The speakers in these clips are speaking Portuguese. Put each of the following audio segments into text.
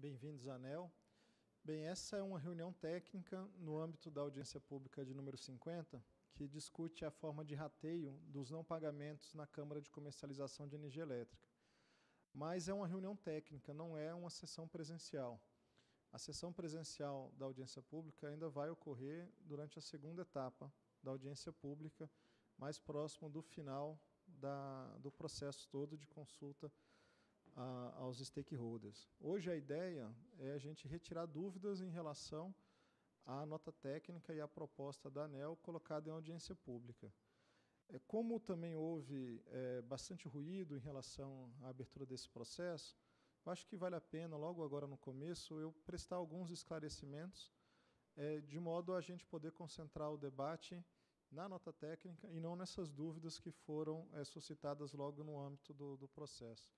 Bem-vindos ANEL. Bem, essa é uma reunião técnica no âmbito da audiência pública de número 50, que discute a forma de rateio dos não pagamentos na Câmara de Comercialização de Energia Elétrica. Mas é uma reunião técnica, não é uma sessão presencial. A sessão presencial da audiência pública ainda vai ocorrer durante a segunda etapa da audiência pública, mais próximo do final da, do processo todo de consulta a, aos stakeholders. Hoje a ideia é a gente retirar dúvidas em relação à nota técnica e à proposta da ANEL colocada em audiência pública. É, como também houve é, bastante ruído em relação à abertura desse processo, eu acho que vale a pena, logo agora no começo, eu prestar alguns esclarecimentos, é, de modo a gente poder concentrar o debate na nota técnica e não nessas dúvidas que foram é, suscitadas logo no âmbito do, do processo.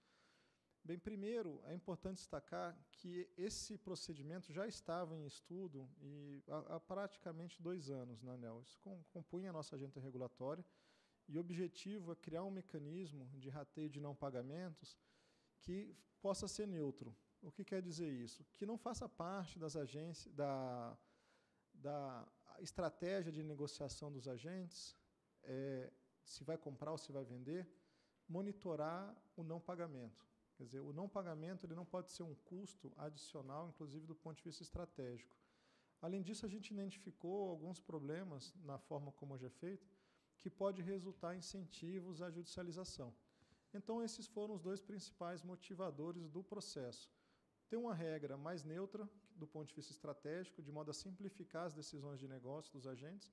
Bem, primeiro, é importante destacar que esse procedimento já estava em estudo e há, há praticamente dois anos na ANEL. Isso compunha a nossa agenda regulatória e o objetivo é criar um mecanismo de rateio de não pagamentos que possa ser neutro. O que quer dizer isso? Que não faça parte das agências, da, da estratégia de negociação dos agentes, é, se vai comprar ou se vai vender, monitorar o não pagamento. Quer dizer, o não pagamento ele não pode ser um custo adicional, inclusive do ponto de vista estratégico. Além disso, a gente identificou alguns problemas na forma como hoje é feito, que pode resultar em incentivos à judicialização. Então, esses foram os dois principais motivadores do processo. Ter uma regra mais neutra, do ponto de vista estratégico, de modo a simplificar as decisões de negócio dos agentes,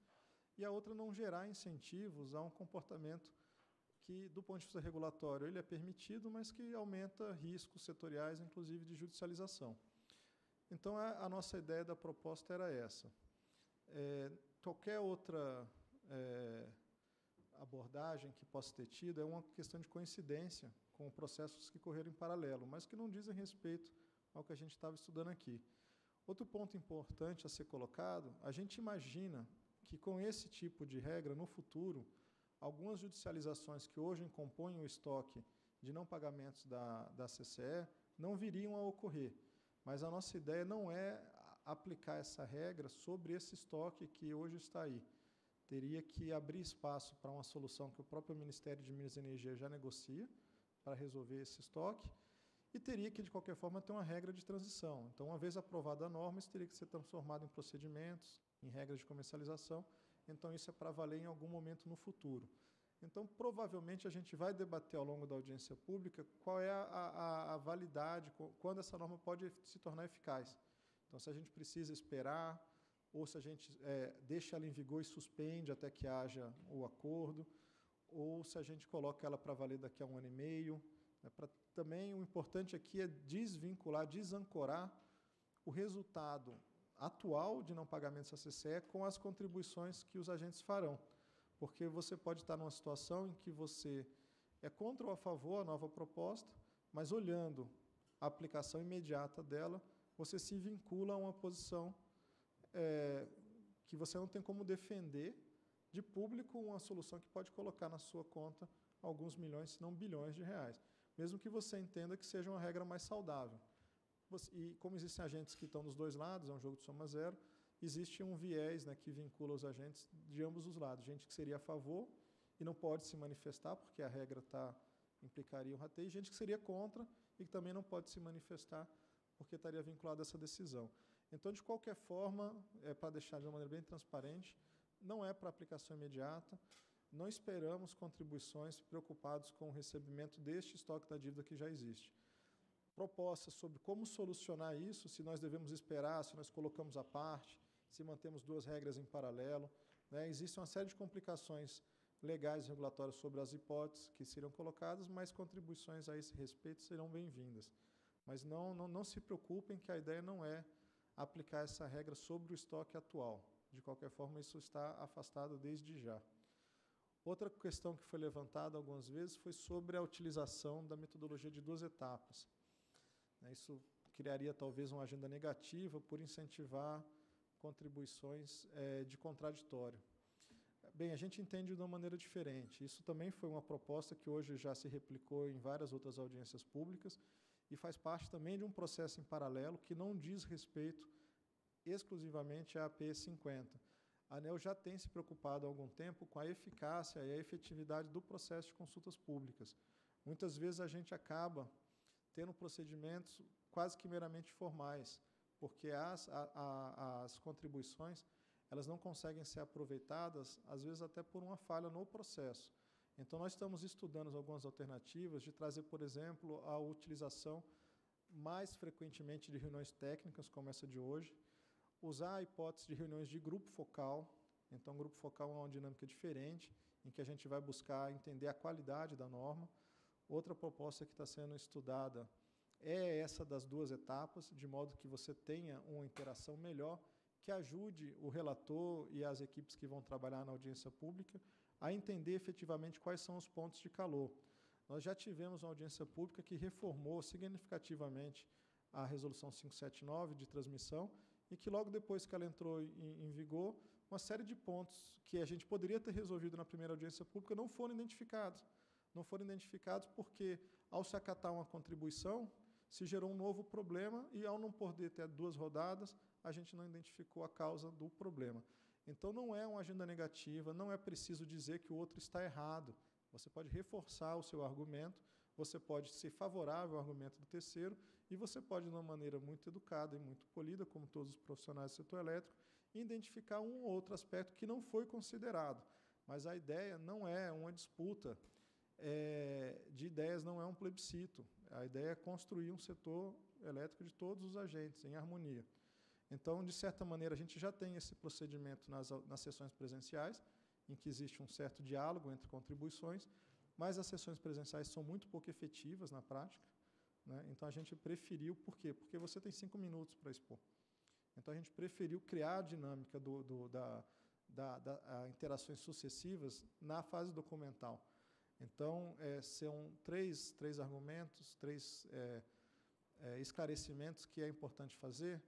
e a outra não gerar incentivos a um comportamento que, do ponto de vista regulatório, ele é permitido, mas que aumenta riscos setoriais, inclusive de judicialização. Então, a, a nossa ideia da proposta era essa. É, qualquer outra é, abordagem que possa ter tido é uma questão de coincidência com processos que correram em paralelo, mas que não dizem respeito ao que a gente estava estudando aqui. Outro ponto importante a ser colocado, a gente imagina que com esse tipo de regra, no futuro, algumas judicializações que hoje compõem o estoque de não pagamentos da, da CCE não viriam a ocorrer. Mas a nossa ideia não é aplicar essa regra sobre esse estoque que hoje está aí. Teria que abrir espaço para uma solução que o próprio Ministério de Minas e Energia já negocia para resolver esse estoque e teria que, de qualquer forma, ter uma regra de transição. Então, uma vez aprovada a norma, isso teria que ser transformado em procedimentos, em regras de comercialização então isso é para valer em algum momento no futuro. Então, provavelmente, a gente vai debater ao longo da audiência pública qual é a, a, a validade, quando essa norma pode se tornar eficaz. Então, se a gente precisa esperar, ou se a gente é, deixa ela em vigor e suspende até que haja o acordo, ou se a gente coloca ela para valer daqui a um ano e meio. Né, pra, também o importante aqui é desvincular, desancorar o resultado atual de não pagamentos à CCE com as contribuições que os agentes farão. Porque você pode estar numa situação em que você é contra ou a favor a nova proposta, mas olhando a aplicação imediata dela, você se vincula a uma posição é, que você não tem como defender de público uma solução que pode colocar na sua conta alguns milhões, se não bilhões de reais. Mesmo que você entenda que seja uma regra mais saudável. E como existem agentes que estão dos dois lados, é um jogo de soma zero, existe um viés né, que vincula os agentes de ambos os lados. Gente que seria a favor e não pode se manifestar, porque a regra tá, implicaria o rateio, e gente que seria contra e que também não pode se manifestar, porque estaria vinculado a essa decisão. Então, de qualquer forma, é para deixar de uma maneira bem transparente, não é para aplicação imediata, não esperamos contribuições preocupados com o recebimento deste estoque da dívida que já existe propostas sobre como solucionar isso, se nós devemos esperar, se nós colocamos à parte, se mantemos duas regras em paralelo. Né? Existe uma série de complicações legais e regulatórias sobre as hipóteses que serão colocadas, mas contribuições a esse respeito serão bem-vindas. Mas não, não, não se preocupem que a ideia não é aplicar essa regra sobre o estoque atual. De qualquer forma, isso está afastado desde já. Outra questão que foi levantada algumas vezes foi sobre a utilização da metodologia de duas etapas. Né, isso criaria talvez uma agenda negativa por incentivar contribuições é, de contraditório. Bem, a gente entende de uma maneira diferente. Isso também foi uma proposta que hoje já se replicou em várias outras audiências públicas e faz parte também de um processo em paralelo que não diz respeito exclusivamente à AP 50. A ANEL já tem se preocupado há algum tempo com a eficácia e a efetividade do processo de consultas públicas. Muitas vezes a gente acaba tendo procedimentos quase que meramente formais, porque as, a, a, as contribuições elas não conseguem ser aproveitadas, às vezes até por uma falha no processo. Então, nós estamos estudando algumas alternativas de trazer, por exemplo, a utilização mais frequentemente de reuniões técnicas, como essa de hoje, usar a hipótese de reuniões de grupo focal. Então, grupo focal é uma dinâmica diferente, em que a gente vai buscar entender a qualidade da norma. Outra proposta que está sendo estudada é essa das duas etapas, de modo que você tenha uma interação melhor que ajude o relator e as equipes que vão trabalhar na audiência pública a entender efetivamente quais são os pontos de calor. Nós já tivemos uma audiência pública que reformou significativamente a resolução 579 de transmissão e que logo depois que ela entrou em, em vigor, uma série de pontos que a gente poderia ter resolvido na primeira audiência pública não foram identificados. Não foram identificados porque, ao se acatar uma contribuição, se gerou um novo problema e, ao não poder ter duas rodadas, a gente não identificou a causa do problema. Então, não é uma agenda negativa, não é preciso dizer que o outro está errado. Você pode reforçar o seu argumento, você pode ser favorável ao argumento do terceiro e você pode, de uma maneira muito educada e muito polida, como todos os profissionais do setor elétrico, identificar um ou outro aspecto que não foi considerado. Mas a ideia não é uma disputa é, de ideias, não é um plebiscito. A ideia é construir um setor elétrico de todos os agentes, em harmonia. Então, de certa maneira, a gente já tem esse procedimento nas, nas sessões presenciais, em que existe um certo diálogo entre contribuições, mas as sessões presenciais são muito pouco efetivas na prática. Né? Então, a gente preferiu, por quê? Porque você tem cinco minutos para expor. Então, a gente preferiu criar a dinâmica do, do, da, da, da interações sucessivas na fase documental. Então, é, são três, três argumentos, três é, é, esclarecimentos que é importante fazer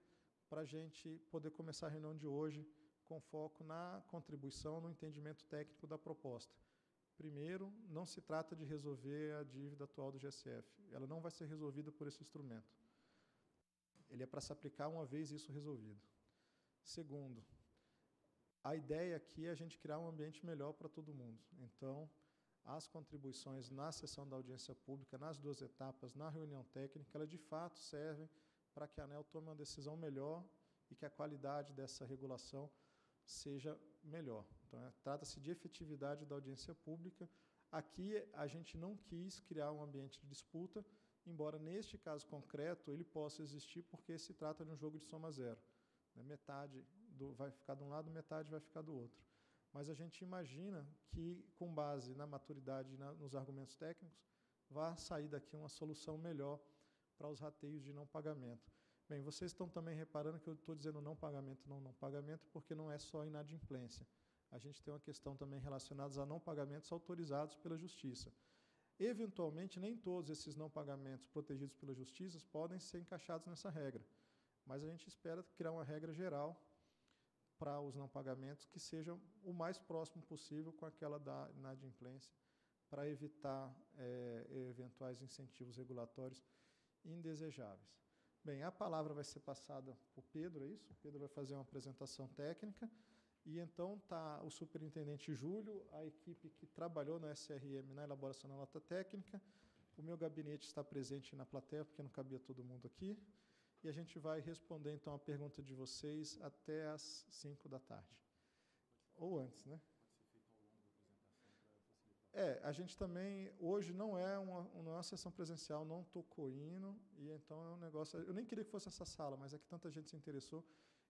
para a gente poder começar a reunião de hoje com foco na contribuição, no entendimento técnico da proposta. Primeiro, não se trata de resolver a dívida atual do GSF. Ela não vai ser resolvida por esse instrumento. Ele é para se aplicar uma vez isso resolvido. Segundo, a ideia aqui é a gente criar um ambiente melhor para todo mundo. Então, as contribuições na sessão da audiência pública, nas duas etapas, na reunião técnica, elas de fato servem para que a ANEL tome uma decisão melhor e que a qualidade dessa regulação seja melhor. Então, é, trata-se de efetividade da audiência pública. Aqui, a gente não quis criar um ambiente de disputa, embora neste caso concreto ele possa existir porque se trata de um jogo de soma zero. Né? Metade do, vai ficar de um lado, metade vai ficar do outro. Mas a gente imagina que, com base na maturidade e nos argumentos técnicos, vá sair daqui uma solução melhor para os rateios de não pagamento. Bem, vocês estão também reparando que eu estou dizendo não pagamento, não não pagamento, porque não é só inadimplência. A gente tem uma questão também relacionada a não pagamentos autorizados pela Justiça. Eventualmente, nem todos esses não pagamentos protegidos pela Justiça podem ser encaixados nessa regra, mas a gente espera criar uma regra geral para os não pagamentos que seja o mais próximo possível com aquela da inadimplência, para evitar é, eventuais incentivos regulatórios indesejáveis. Bem, a palavra vai ser passada para o Pedro, é isso? O Pedro vai fazer uma apresentação técnica. E então está o superintendente Júlio, a equipe que trabalhou no SRM na elaboração da nota técnica. O meu gabinete está presente na plateia, porque não cabia todo mundo aqui. E a gente vai responder então a pergunta de vocês até às 5 da tarde. Ou antes, né? É, a gente também, hoje não é uma, é uma sessão presencial, não tocou hino, e então é um negócio. Eu nem queria que fosse essa sala, mas é que tanta gente se interessou.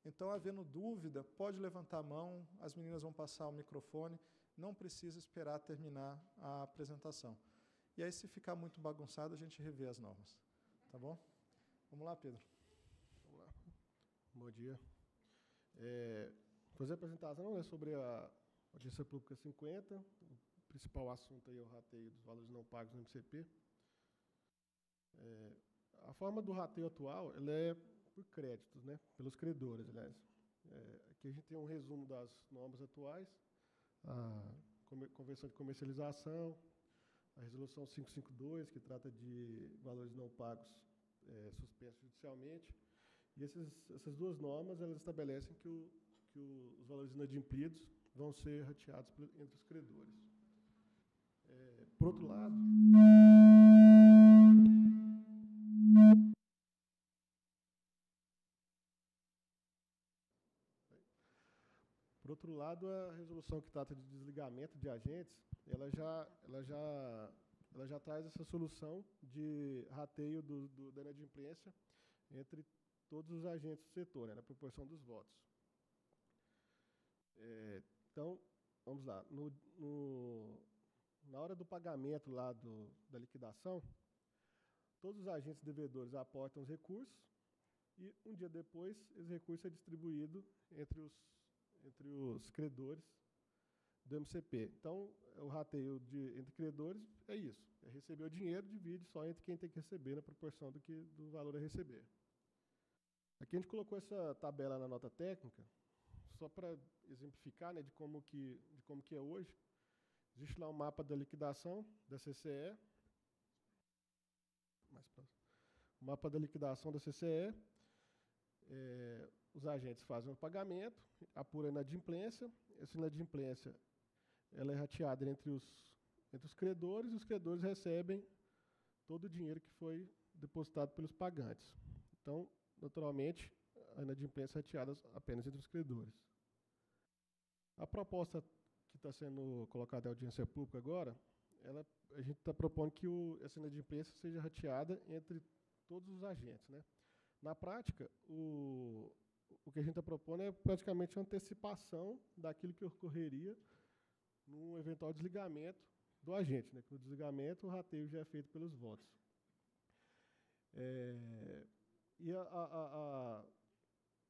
Então, havendo dúvida, pode levantar a mão, as meninas vão passar o microfone, não precisa esperar terminar a apresentação. E aí, se ficar muito bagunçado, a gente revê as normas. Tá bom? Vamos lá, Pedro. Bom dia. É, fazer a apresentação é sobre a audiência pública 50, principal assunto aí é o rateio dos valores não pagos no MCP. É, a forma do rateio atual ela é por créditos, né, pelos credores, aliás. É, aqui a gente tem um resumo das normas atuais, a Convenção de Comercialização, a Resolução 552, que trata de valores não pagos é, suspensos judicialmente. E esses, essas duas normas elas estabelecem que, o, que o, os valores inadimplidos vão ser rateados entre os credores. É, por outro lado, Por outro lado, a resolução que trata de desligamento de agentes, ela já, ela já, ela já traz essa solução de rateio do, do, da inadimplência entre todos os agentes do setor, né, na proporção dos votos. É, então, vamos lá. No, no, na hora do pagamento lá do, da liquidação, todos os agentes devedores aportam os recursos e um dia depois esse recurso é distribuído entre os, entre os credores do MCP. Então, o rateio de, entre credores é isso. É receber o dinheiro, divide só entre quem tem que receber na proporção do que do valor a receber. Aqui a gente colocou essa tabela na nota técnica, só para exemplificar né, de, como que, de como que é hoje. Existe lá um mapa da liquidação da CCE. Mais próximo. O mapa da liquidação da CCE. É, os agentes fazem o pagamento, apura a inadimplência. Essa inadimplência ela é rateada entre os, entre os credores e os credores recebem todo o dinheiro que foi depositado pelos pagantes. Então, naturalmente, a inadimplência é rateada apenas entre os credores. A proposta que está sendo colocada em audiência pública agora, ela, a gente está propondo que o, essa inadimplência seja rateada entre todos os agentes. Né? Na prática, o, o que a gente está propondo é praticamente uma antecipação daquilo que ocorreria no eventual desligamento do agente. Né? No desligamento, o rateio já é feito pelos votos. É, e a, a, a,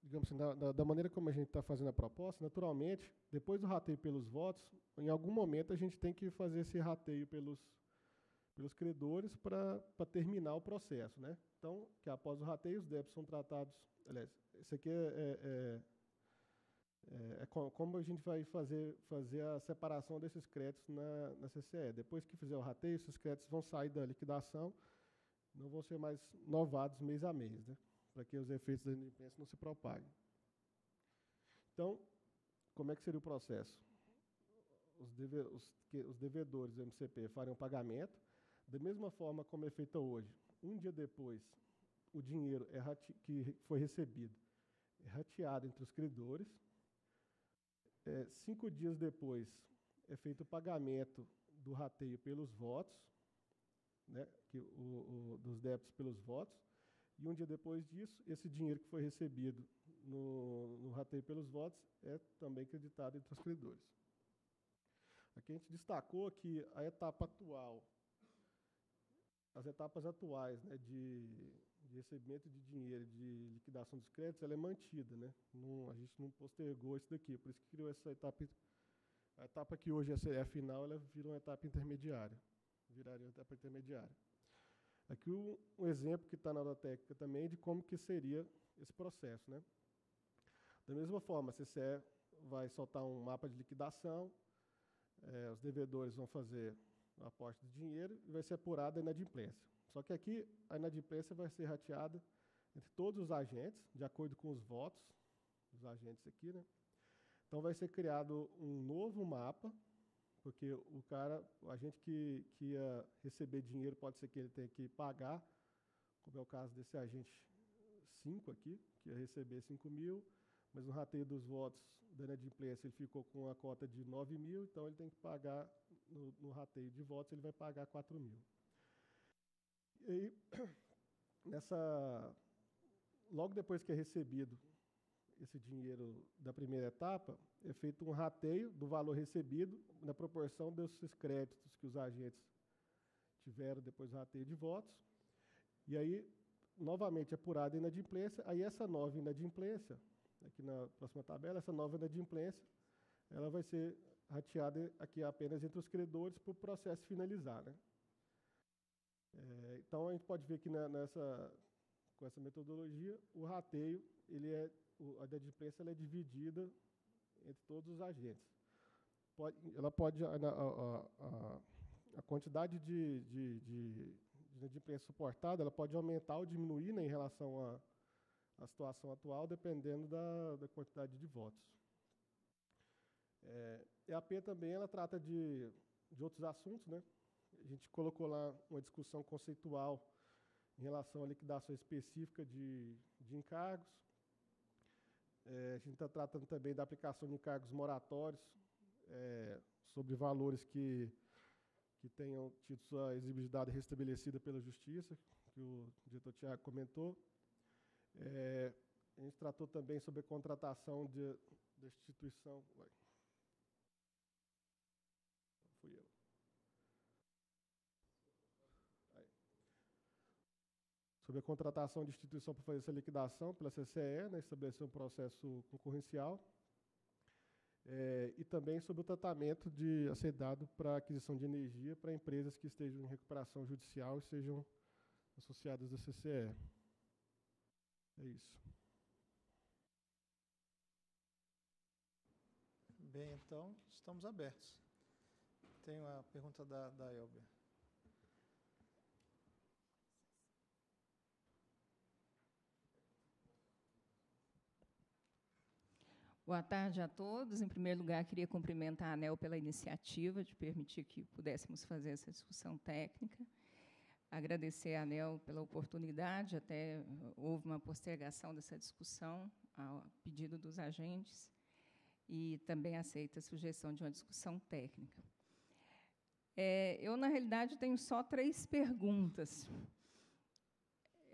digamos assim, da, da, maneira como a gente está fazendo a proposta, naturalmente, depois do rateio pelos votos, em algum momento a gente tem que fazer esse rateio pelos, pelos credores para terminar o processo. Né? Então, que após o rateio, os débitos são tratados. Aliás, isso aqui é, é, é, é, é como a gente vai fazer, fazer a separação desses créditos na, na CCE. Depois que fizer o rateio, esses créditos vão sair da liquidação não vão ser mais novados mês a mês, né? para que os efeitos da inadimplência não se propaguem. Então, como é que seria o processo? Os, deve, os, os devedores do MCP farem um pagamento, da mesma forma como é feito hoje. Um dia depois, o dinheiro é que foi recebido é rateado entre os credores. É, cinco dias depois, é feito o pagamento do rateio pelos votos né, que, o, o, dos débitos pelos votos, e um dia depois disso, esse dinheiro que foi recebido no, no rateio pelos votos é também creditado entre os credores. Aqui a gente destacou que a etapa atual, as etapas atuais né, de, de recebimento de dinheiro, de liquidação dos créditos, ela é mantida. Né? Não, a gente não postergou isso daqui, por isso que criou essa etapa. A etapa que hoje é a final, ela vira uma etapa intermediária viraria até para intermediária. Aqui um, um exemplo que está na aula técnica também de como que seria esse processo. Né? Da mesma forma, a CCE vai soltar um mapa de liquidação, é, os devedores vão fazer o aporte de dinheiro e vai ser apurada a inadimplência. Só que aqui a inadimplência vai ser rateada entre todos os agentes, de acordo com os votos dos agentes aqui. Né? Então vai ser criado um novo mapa porque o cara, a gente que, que ia receber dinheiro, pode ser que ele tenha que pagar, como é o caso desse agente 5 aqui, que ia receber 5 mil, mas no rateio dos votos da inadimplência ele ficou com a cota de 9 mil, então ele tem que pagar, no, no rateio de votos, ele vai pagar 4 mil. E aí, nessa, logo depois que é recebido esse dinheiro da primeira etapa, é feito um rateio do valor recebido na proporção desses créditos que os agentes tiveram depois do rateio de votos. E aí, novamente, apurada a inadimplência. Aí, essa nova inadimplência, aqui na próxima tabela, essa nova inadimplência, ela vai ser rateada aqui apenas entre os credores para o processo finalizar. Né? É, então, a gente pode ver que nessa, com essa metodologia, o rateio ele é a inadimplência é dividida entre todos os agentes. Pode, ela pode, a, a, a, a quantidade de, de, de, de de imprensa suportada, ela pode aumentar ou diminuir né, em relação à, situação atual, dependendo da, da quantidade de votos. É, e a P também ela trata de, de outros assuntos, né? A gente colocou lá uma discussão conceitual em relação à liquidação específica de, de encargos. É, a gente está tratando também da aplicação de encargos moratórios é, sobre valores que, que tenham tido sua exigibilidade restabelecida pela Justiça, que o diretor Tiago comentou. É, a gente tratou também sobre a contratação de, de instituição. Ué. Fui eu. Sobre a contratação de instituição para fazer essa liquidação pela CCE, né, estabelecer um processo concorrencial, é, e também sobre o tratamento de a ser dado para aquisição de energia para empresas que estejam em recuperação judicial e sejam associadas à CCE. É isso. Bem, então, estamos abertos. Tem uma pergunta da, da Elber. Boa tarde a todos. Em primeiro lugar, queria cumprimentar a ANEL pela iniciativa de permitir que pudéssemos fazer essa discussão técnica. Agradecer a ANEL pela oportunidade, até houve uma postergação dessa discussão a pedido dos agentes e também aceita a sugestão de uma discussão técnica. É, eu, na realidade, tenho só três perguntas.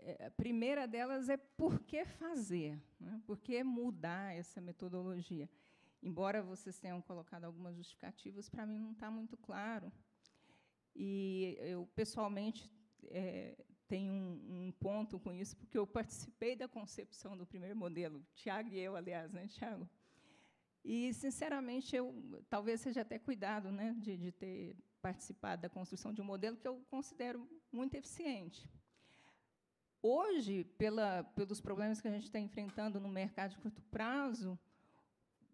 É, a primeira delas é por que fazer, né? por que mudar essa metodologia? Embora vocês tenham colocado algumas justificativas, para mim não está muito claro. E eu, pessoalmente, é, tenho um, um, ponto com isso, porque eu participei da concepção do primeiro modelo, Tiago e eu, aliás, né, Tiago? E, sinceramente, eu talvez seja até cuidado né, de, de ter participado da construção de um modelo que eu considero muito eficiente. Hoje, pela, pelos problemas que a gente está enfrentando no mercado de curto prazo,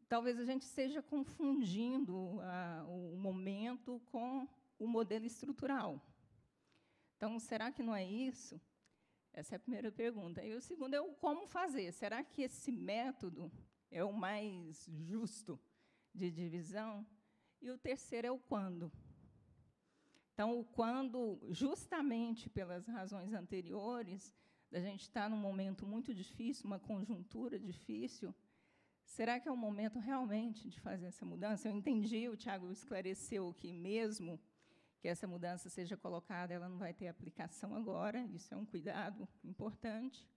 talvez a gente esteja confundindo a, o momento com o modelo estrutural. Então, será que não é isso? Essa é a primeira pergunta. E o segundo é o como fazer. Será que esse método é o mais justo de divisão? E o terceiro é o quando. Então, quando, justamente pelas razões anteriores, da gente estar num momento muito difícil, uma conjuntura difícil, será que é o momento realmente de fazer essa mudança? Eu entendi, o Tiago esclareceu que mesmo que essa mudança seja colocada, ela não vai ter aplicação agora, isso é um cuidado importante.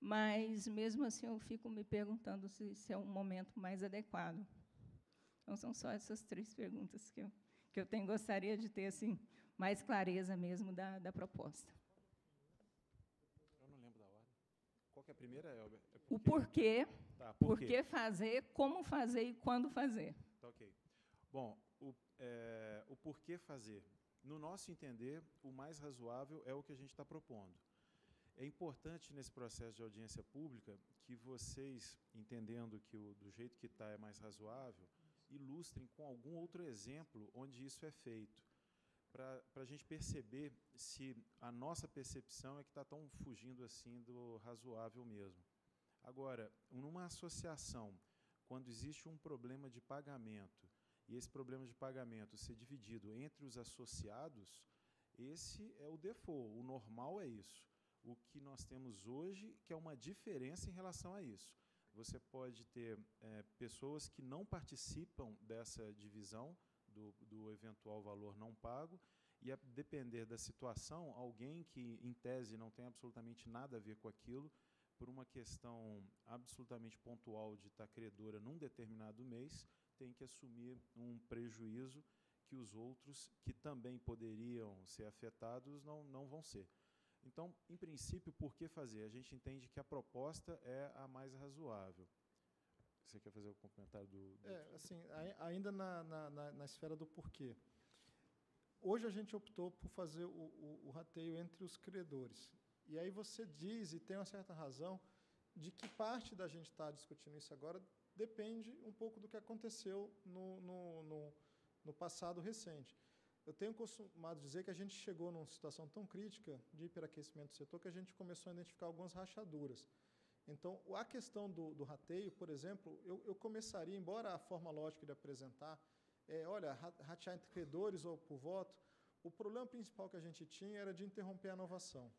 Mas, mesmo assim, eu fico me perguntando se, se é um momento mais adequado. Então, são só essas três perguntas que eu que eu tenho, gostaria de ter assim, mais clareza mesmo da, da proposta. Eu não lembro da ordem. Qual que é a primeira, Elber? É. O porquê, tá, por, quê? fazer, como fazer e quando fazer. Tá, ok. Bom, o, é, o porquê fazer. No nosso entender, o mais razoável é o que a gente está propondo. É importante nesse processo de audiência pública que vocês, entendendo que o, do jeito que está é mais razoável, ilustrem com algum outro exemplo onde isso é feito, para a gente perceber se a nossa percepção é que está tão fugindo assim do razoável mesmo. Agora, numa associação, quando existe um problema de pagamento, e esse problema de pagamento ser dividido entre os associados, esse é o default, o normal é isso. O que nós temos hoje, que é uma diferença em relação a isso você pode ter é, pessoas que não participam dessa divisão do, do eventual valor não pago, e a depender da situação, alguém que, em tese, não tem absolutamente nada a ver com aquilo, por uma questão absolutamente pontual de estar credora num determinado mês, tem que assumir um prejuízo que os outros, que também poderiam ser afetados, não, não vão ser. Então, em princípio, por que fazer? A gente entende que a proposta é a mais razoável. Você quer fazer o comentário do, do... É, assim, ainda na, na, na, esfera do porquê. Hoje a gente optou por fazer o, o, o rateio entre os credores. E aí você diz, e tem uma certa razão, de que parte da gente estar tá discutindo isso agora depende um pouco do que aconteceu no, no, no, no passado recente. Eu tenho costumado dizer que a gente chegou numa situação tão crítica de hiperaquecimento do setor que a gente começou a identificar algumas rachaduras. Então, a questão do, do rateio, por exemplo, eu, eu, começaria, embora a forma lógica de apresentar, é, olha, ratear entre credores ou por voto, o problema principal que a gente tinha era de interromper a inovação.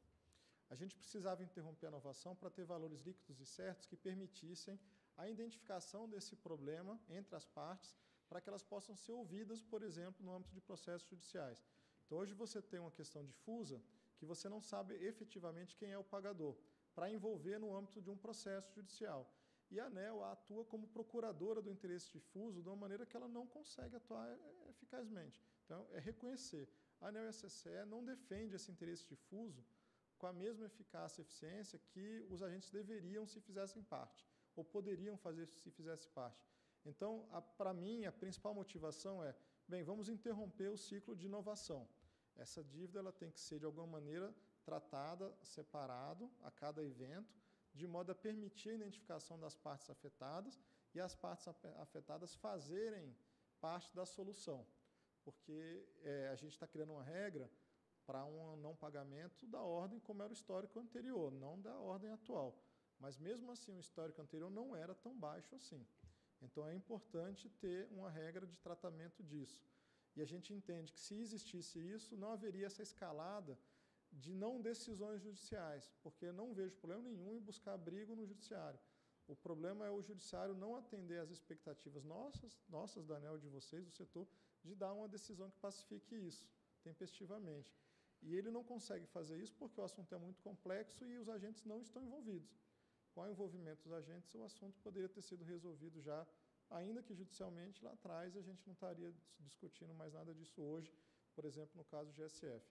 A gente precisava interromper a inovação para ter valores líquidos e certos que permitissem a identificação desse problema entre as partes para que elas possam ser ouvidas, por exemplo, no âmbito de processos judiciais. Então, hoje você tem uma questão difusa que você não sabe efetivamente quem é o pagador, para envolver no âmbito de um processo judicial. E a ANEL atua como procuradora do interesse difuso de uma maneira que ela não consegue atuar eficazmente. Então, é reconhecer. A ANEL e a CCE não defende esse interesse difuso com a mesma eficácia e eficiência que os agentes deveriam se fizessem parte, ou poderiam fazer se fizesse parte. Então, para mim, a principal motivação é, bem, vamos interromper o ciclo de inovação. Essa dívida ela tem que ser, de alguma maneira, tratada separado a cada evento, de modo a permitir a identificação das partes afetadas e as partes afetadas fazerem parte da solução. Porque é, a gente está criando uma regra para um não pagamento da ordem como era o histórico anterior, não da ordem atual. Mas mesmo assim, o histórico anterior não era tão baixo assim. Então é importante ter uma regra de tratamento disso. E a gente entende que se existisse isso, não haveria essa escalada de não decisões judiciais, porque não vejo problema nenhum em buscar abrigo no judiciário. O problema é o judiciário não atender às expectativas nossas, nossas, Daniel, de vocês, do setor, de dar uma decisão que pacifique isso, tempestivamente. E ele não consegue fazer isso porque o assunto é muito complexo e os agentes não estão envolvidos com o envolvimento dos agentes, o assunto poderia ter sido resolvido já, ainda que judicialmente lá atrás a gente não estaria discutindo mais nada disso hoje, por exemplo, no caso do GSF.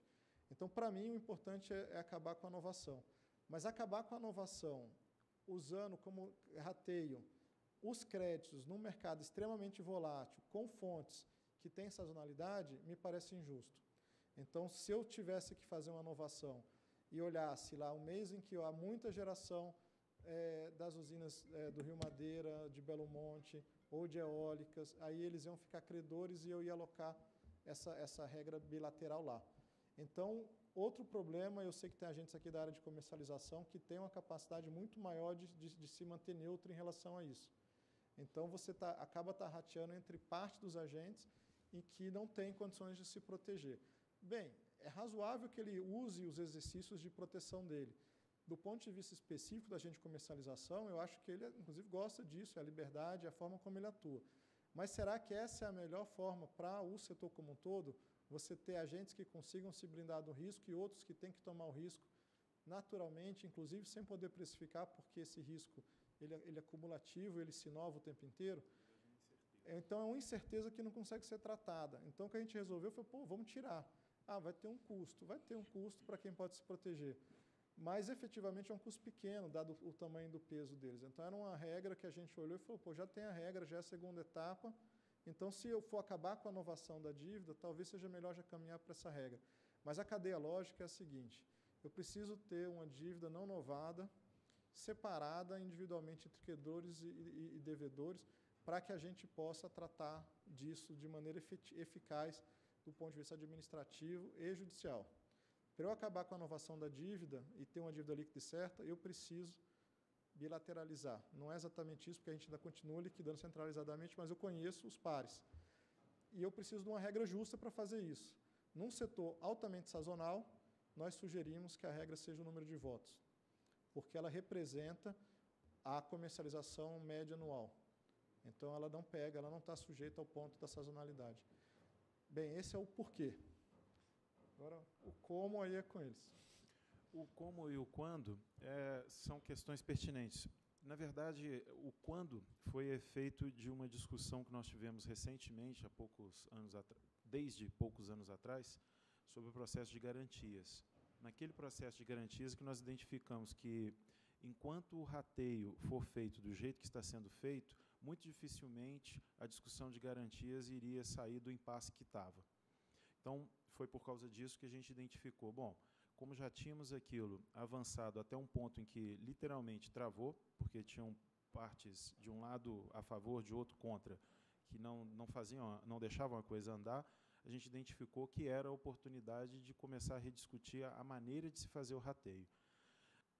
Então, para mim, o importante é, é acabar com a inovação. Mas acabar com a inovação usando como rateio os créditos num mercado extremamente volátil, com fontes que têm sazonalidade, me parece injusto. Então, se eu tivesse que fazer uma inovação e olhasse lá um mês em que há muita geração é, das usinas é, do Rio Madeira, de Belo Monte ou de eólicas, aí eles iam ficar credores e eu ia alocar essa, essa regra bilateral lá. Então, outro problema, eu sei que tem agentes aqui da área de comercialização que tem uma capacidade muito maior de, de, de se manter neutro em relação a isso. Então, você tá, acaba tarrateando entre parte dos agentes e que não tem condições de se proteger. Bem, é razoável que ele use os exercícios de proteção dele, do ponto de vista específico da gente comercialização, eu acho que ele, inclusive, gosta disso, é a liberdade, é a forma como ele atua. Mas será que essa é a melhor forma para o setor como um todo? Você ter agentes que consigam se blindar do risco e outros que têm que tomar o risco naturalmente, inclusive sem poder precificar, porque esse risco ele, é, ele é cumulativo, ele se inova o tempo inteiro. Então, é uma incerteza que não consegue ser tratada. Então, o que a gente resolveu foi, pô, vamos tirar. Ah, vai ter um custo. Vai ter um custo para quem pode se proteger mas efetivamente é um custo pequeno, dado o tamanho do peso deles. Então, era uma regra que a gente olhou e falou, pô, já tem a regra, já é a segunda etapa, então, se eu for acabar com a inovação da dívida, talvez seja melhor já caminhar para essa regra. Mas a cadeia lógica é a seguinte, eu preciso ter uma dívida não novada, separada individualmente entre credores e, e, e devedores, para que a gente possa tratar disso de maneira eficaz do ponto de vista administrativo e judicial. Para eu acabar com a inovação da dívida e ter uma dívida líquida certa, eu preciso bilateralizar. Não é exatamente isso, porque a gente ainda continua liquidando centralizadamente, mas eu conheço os pares. E eu preciso de uma regra justa para fazer isso. Num setor altamente sazonal, nós sugerimos que a regra seja o número de votos, porque ela representa a comercialização média anual. Então, ela não pega, ela não está sujeita ao ponto da sazonalidade. Bem, esse é o porquê. Agora, o como aí é com eles. O como e o quando é, são questões pertinentes. Na verdade, o quando foi efeito de uma discussão que nós tivemos recentemente, há poucos anos desde poucos anos atrás, sobre o processo de garantias. Naquele processo de garantias que nós identificamos que, enquanto o rateio for feito do jeito que está sendo feito, muito dificilmente a discussão de garantias iria sair do impasse que estava. Então, foi por causa disso que a gente identificou, bom, como já tínhamos aquilo avançado até um ponto em que literalmente travou, porque tinham partes de um lado a favor, de outro contra, que não, não faziam, não deixavam a coisa andar, a gente identificou que era a oportunidade de começar a rediscutir a maneira de se fazer o rateio.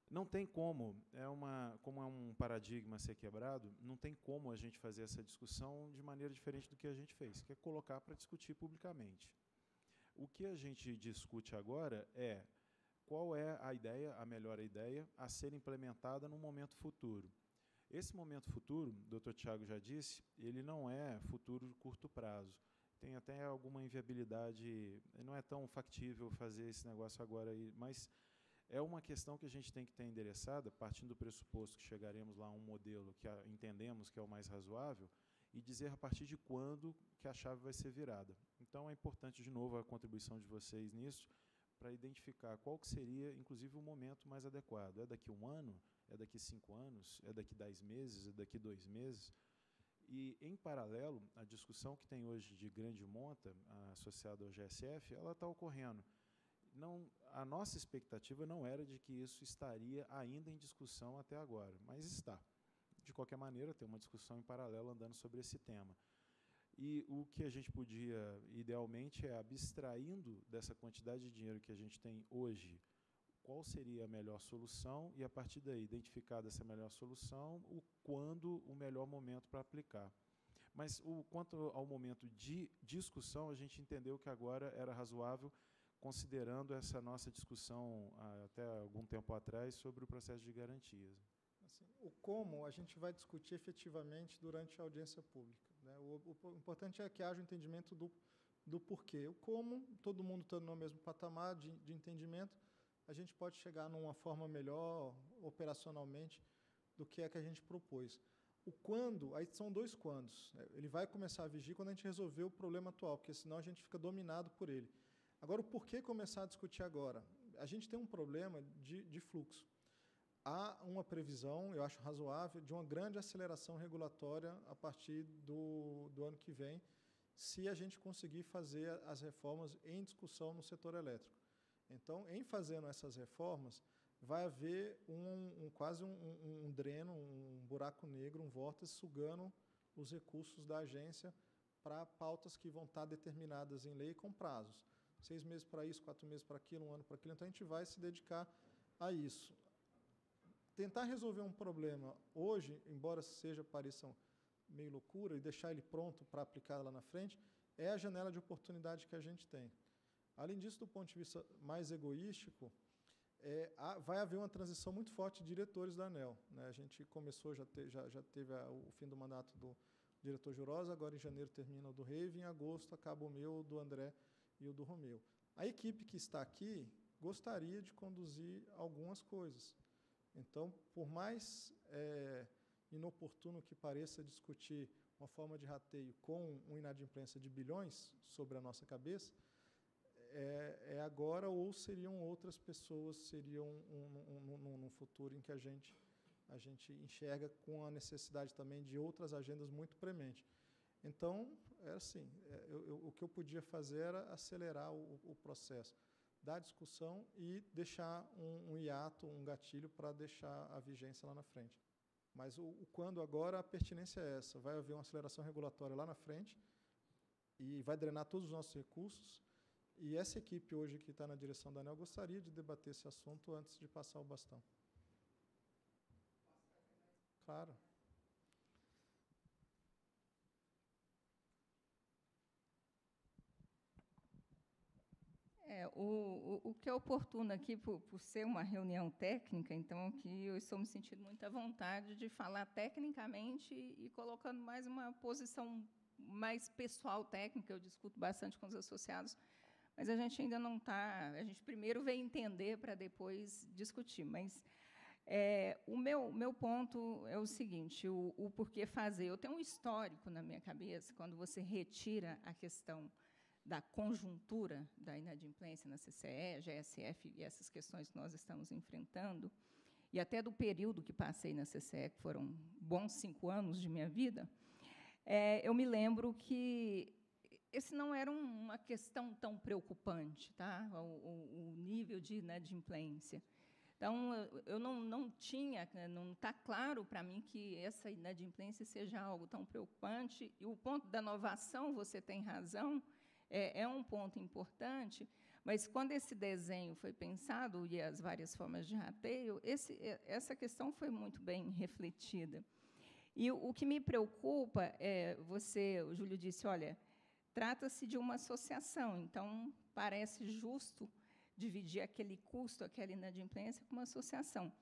Não tem como, é uma, como é um paradigma ser quebrado, não tem como a gente fazer essa discussão de maneira diferente do que a gente fez, que é colocar para discutir publicamente. O que a gente discute agora é qual é a ideia, a melhor ideia, a ser implementada no momento futuro. Esse momento futuro, o Dr. Tiago já disse, ele não é futuro de curto prazo. Tem até alguma inviabilidade, não é tão factível fazer esse negócio agora, mas é uma questão que a gente tem que ter endereçada, partindo do pressuposto que chegaremos lá a um modelo que entendemos que é o mais razoável, e dizer a partir de quando que a chave vai ser virada. Então, é importante, de novo, a contribuição de vocês nisso, para identificar qual que seria, inclusive, o momento mais adequado. É daqui um ano? É daqui cinco anos? É daqui dez meses? É daqui dois meses? E, em paralelo, a discussão que tem hoje de grande monta, associada ao GSF, ela está ocorrendo. Não, a nossa expectativa não era de que isso estaria ainda em discussão até agora, mas está. De qualquer maneira, tem uma discussão em paralelo andando sobre esse tema. E o que a gente podia, idealmente, é abstraindo dessa quantidade de dinheiro que a gente tem hoje, qual seria a melhor solução e, a partir daí, identificada essa melhor solução, o quando o melhor momento para aplicar. Mas, o, quanto ao momento de discussão, a gente entendeu que agora era razoável, considerando essa nossa discussão ah, até algum tempo atrás sobre o processo de garantias. Assim, o como a gente vai discutir efetivamente durante a audiência pública. Né? O, o, o, importante é que haja o entendimento do, do porquê. O como, todo mundo estando no mesmo patamar de, de entendimento, a gente pode chegar numa forma melhor operacionalmente do que é que a gente propôs. O quando, aí são dois quandos. Né? Ele vai começar a vigir quando a gente resolver o problema atual, porque senão a gente fica dominado por ele. Agora, o porquê começar a discutir agora? A gente tem um problema de, de fluxo há uma previsão, eu acho razoável, de uma grande aceleração regulatória a partir do, do ano que vem, se a gente conseguir fazer as reformas em discussão no setor elétrico. Então, em fazendo essas reformas, vai haver um, um quase um, um, dreno, um buraco negro, um vórtice sugando os recursos da agência para pautas que vão estar determinadas em lei com prazos. Seis meses para isso, quatro meses para aquilo, um ano para aquilo. Então, a gente vai se dedicar a isso tentar resolver um problema hoje, embora seja pareça meio loucura, e deixar ele pronto para aplicar lá na frente, é a janela de oportunidade que a gente tem. Além disso, do ponto de vista mais egoístico, é, vai haver uma transição muito forte de diretores da ANEL. Né? A gente começou, já, te, já, já teve a, o fim do mandato do diretor Jurosa, agora em janeiro termina o do Reive, em agosto acaba o meu, o do André e o do Romeu. A equipe que está aqui gostaria de conduzir algumas coisas. Então, por mais é, inoportuno que pareça discutir uma forma de rateio com uma inadimplência de bilhões sobre a nossa cabeça, é, é agora ou seriam outras pessoas, seriam um, um, um, um, futuro em que a gente, a gente enxerga com a necessidade também de outras agendas muito premente. Então, é assim, é, eu, eu, o que eu podia fazer era acelerar o, o processo da discussão e deixar um, um hiato, um gatilho para deixar a vigência lá na frente. Mas o, o, quando agora, a pertinência é essa. Vai haver uma aceleração regulatória lá na frente e vai drenar todos os nossos recursos. E essa equipe hoje que está na direção da ANEL gostaria de debater esse assunto antes de passar o bastão. Claro. É, o, o, o, que é oportuno aqui, por, por, ser uma reunião técnica, então que eu estou me sentindo muito à vontade de falar tecnicamente e, e colocando mais uma posição mais pessoal técnica, eu discuto bastante com os associados, mas a gente ainda não está. A gente primeiro vem entender para depois discutir. Mas é, o meu, meu ponto é o seguinte: o, o porquê fazer. Eu tenho um histórico na minha cabeça, quando você retira a questão da conjuntura da inadimplência na CCE, GSF e essas questões que nós estamos enfrentando, e até do período que passei na CCE, que foram bons cinco anos de minha vida, é, eu me lembro que esse não era uma questão tão preocupante, tá? o, o, nível de inadimplência. Então, eu não, não tinha, não está claro para mim que essa inadimplência seja algo tão preocupante. E o ponto da inovação, você tem razão, é, é um ponto importante, mas quando esse desenho foi pensado e as várias formas de rateio, esse, essa questão foi muito bem refletida. E o, o que me preocupa é, você, o Júlio disse, olha, trata-se de uma associação, então parece justo dividir aquele custo, aquela inadimplência com uma associação.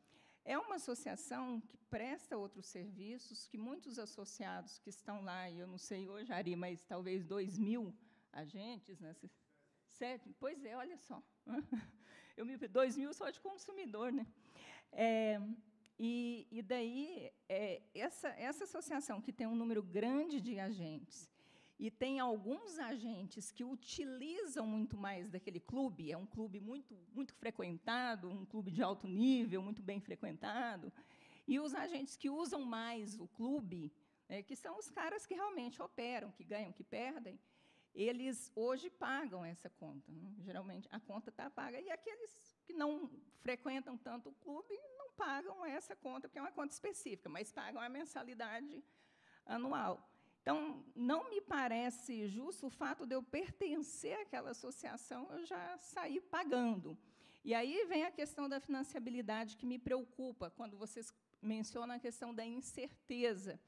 É uma associação que presta outros serviços, que muitos associados que estão lá, e eu não sei hoje, Ari, mas talvez 2 mil agentes, né? Sete, pois é, olha só. Eu me 2 mil só de consumidor, né? É, e, e, daí, é, essa, essa associação que tem um número grande de agentes e tem alguns agentes que utilizam muito mais daquele clube, é um clube muito, muito frequentado, um clube de alto nível, muito bem frequentado, e os agentes que usam mais o clube, é, que são os caras que realmente operam, que ganham, que perdem, eles hoje pagam essa conta. Né? Geralmente a conta está paga, e aqueles que não frequentam tanto o clube não pagam essa conta, porque é uma conta específica, mas pagam a mensalidade anual. Então, não me parece justo o fato de eu pertencer àquela associação, eu já sair pagando. E aí vem a questão da financiabilidade que me preocupa, quando vocês mencionam a questão da incerteza.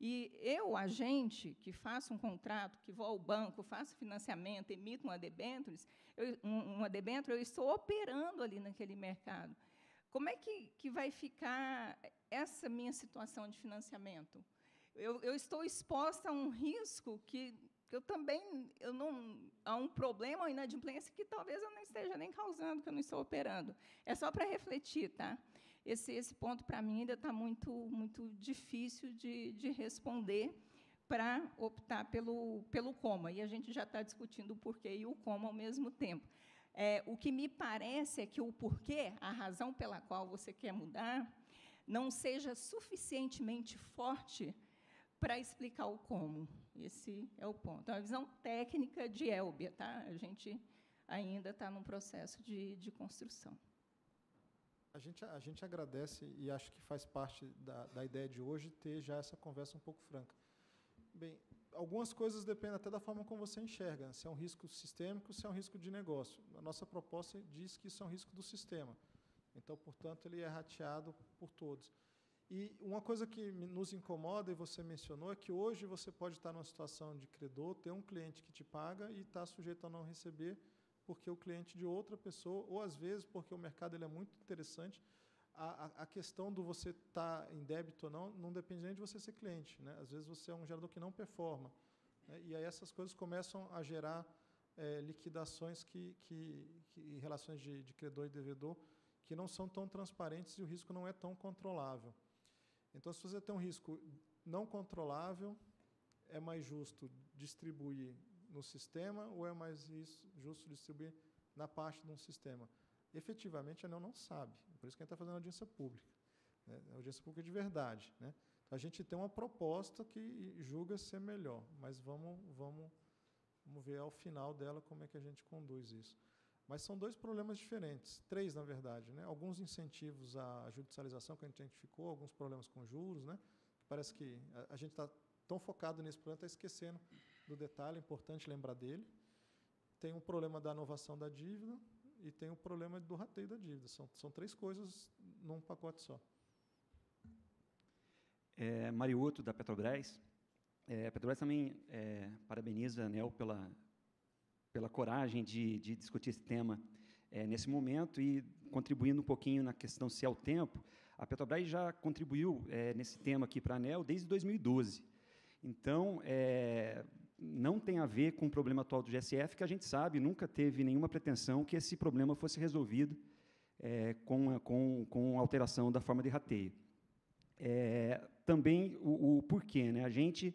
E eu, agente, que faço um contrato, que vou ao banco, faço financiamento, emito uma debênture, eu, uma debênture, eu estou operando ali naquele mercado. Como é que, que vai ficar essa minha situação de financiamento? eu, eu estou exposta a um risco que, eu também eu não a um problema ou inadimplência que talvez eu não esteja nem causando, que eu não estou operando. É só para refletir, tá? Esse esse ponto para mim ainda está muito muito difícil de, de responder para optar pelo pelo coma. E a gente já está discutindo o porquê e o como ao mesmo tempo. É, o que me parece é que o porquê, a razão pela qual você quer mudar, não seja suficientemente forte para explicar o como. Esse é o ponto. É uma visão técnica de Elbia. Tá? A gente ainda está num processo de, de construção. A gente, a gente agradece e acho que faz parte da, da ideia de hoje ter já essa conversa um pouco franca. Bem, algumas coisas dependem até da forma como você enxerga, se é um risco sistêmico, se é um risco de negócio. A nossa proposta diz que isso é um risco do sistema. Então, portanto, ele é rateado por todos. E uma coisa que nos incomoda, e você mencionou, é que hoje você pode estar numa situação de credor, ter um cliente que te paga e está sujeito a não receber porque o cliente de outra pessoa, ou às vezes porque o mercado ele é muito interessante, a, a, a questão do você estar tá em débito ou não, não depende nem de você ser cliente. Né? Às vezes você é um gerador que não performa. Né? E aí essas coisas começam a gerar é, liquidações que, que, que relações de, de credor e devedor que não são tão transparentes e o risco não é tão controlável. Então, se você tem um risco não controlável, é mais justo distribuir no sistema ou é mais justo distribuir na parte de um sistema? Efetivamente, a ANEL não sabe. Por isso que a gente está fazendo audiência pública. Né? Audiência pública de verdade. Né? Então, a gente tem uma proposta que julga ser melhor, mas vamos, vamos, vamos ver ao final dela como é que a gente conduz isso. Mas são dois problemas diferentes, três na verdade, né? Alguns incentivos à judicialização que a gente identificou, alguns problemas com juros, né? Parece que a, a gente está tão focado nesse problema, está esquecendo do detalhe, é importante lembrar dele. Tem um problema da inovação da dívida e tem o um problema do rateio da dívida. São, são três coisas num pacote só. É, Mariotto, da Petrobras. É, a Petrobras também é, parabeniza a ANEL pela pela coragem de, de discutir esse tema é, nesse momento e contribuindo um pouquinho na questão se é o tempo. A Petrobras já contribuiu é, nesse tema aqui para a ANEL desde 2012. Então, é, não tem a ver com o problema atual do GSF, que a gente sabe, nunca teve nenhuma pretensão que esse problema fosse resolvido é, com, com, com alteração da forma de rateio. É, também o, o porquê. Né? A gente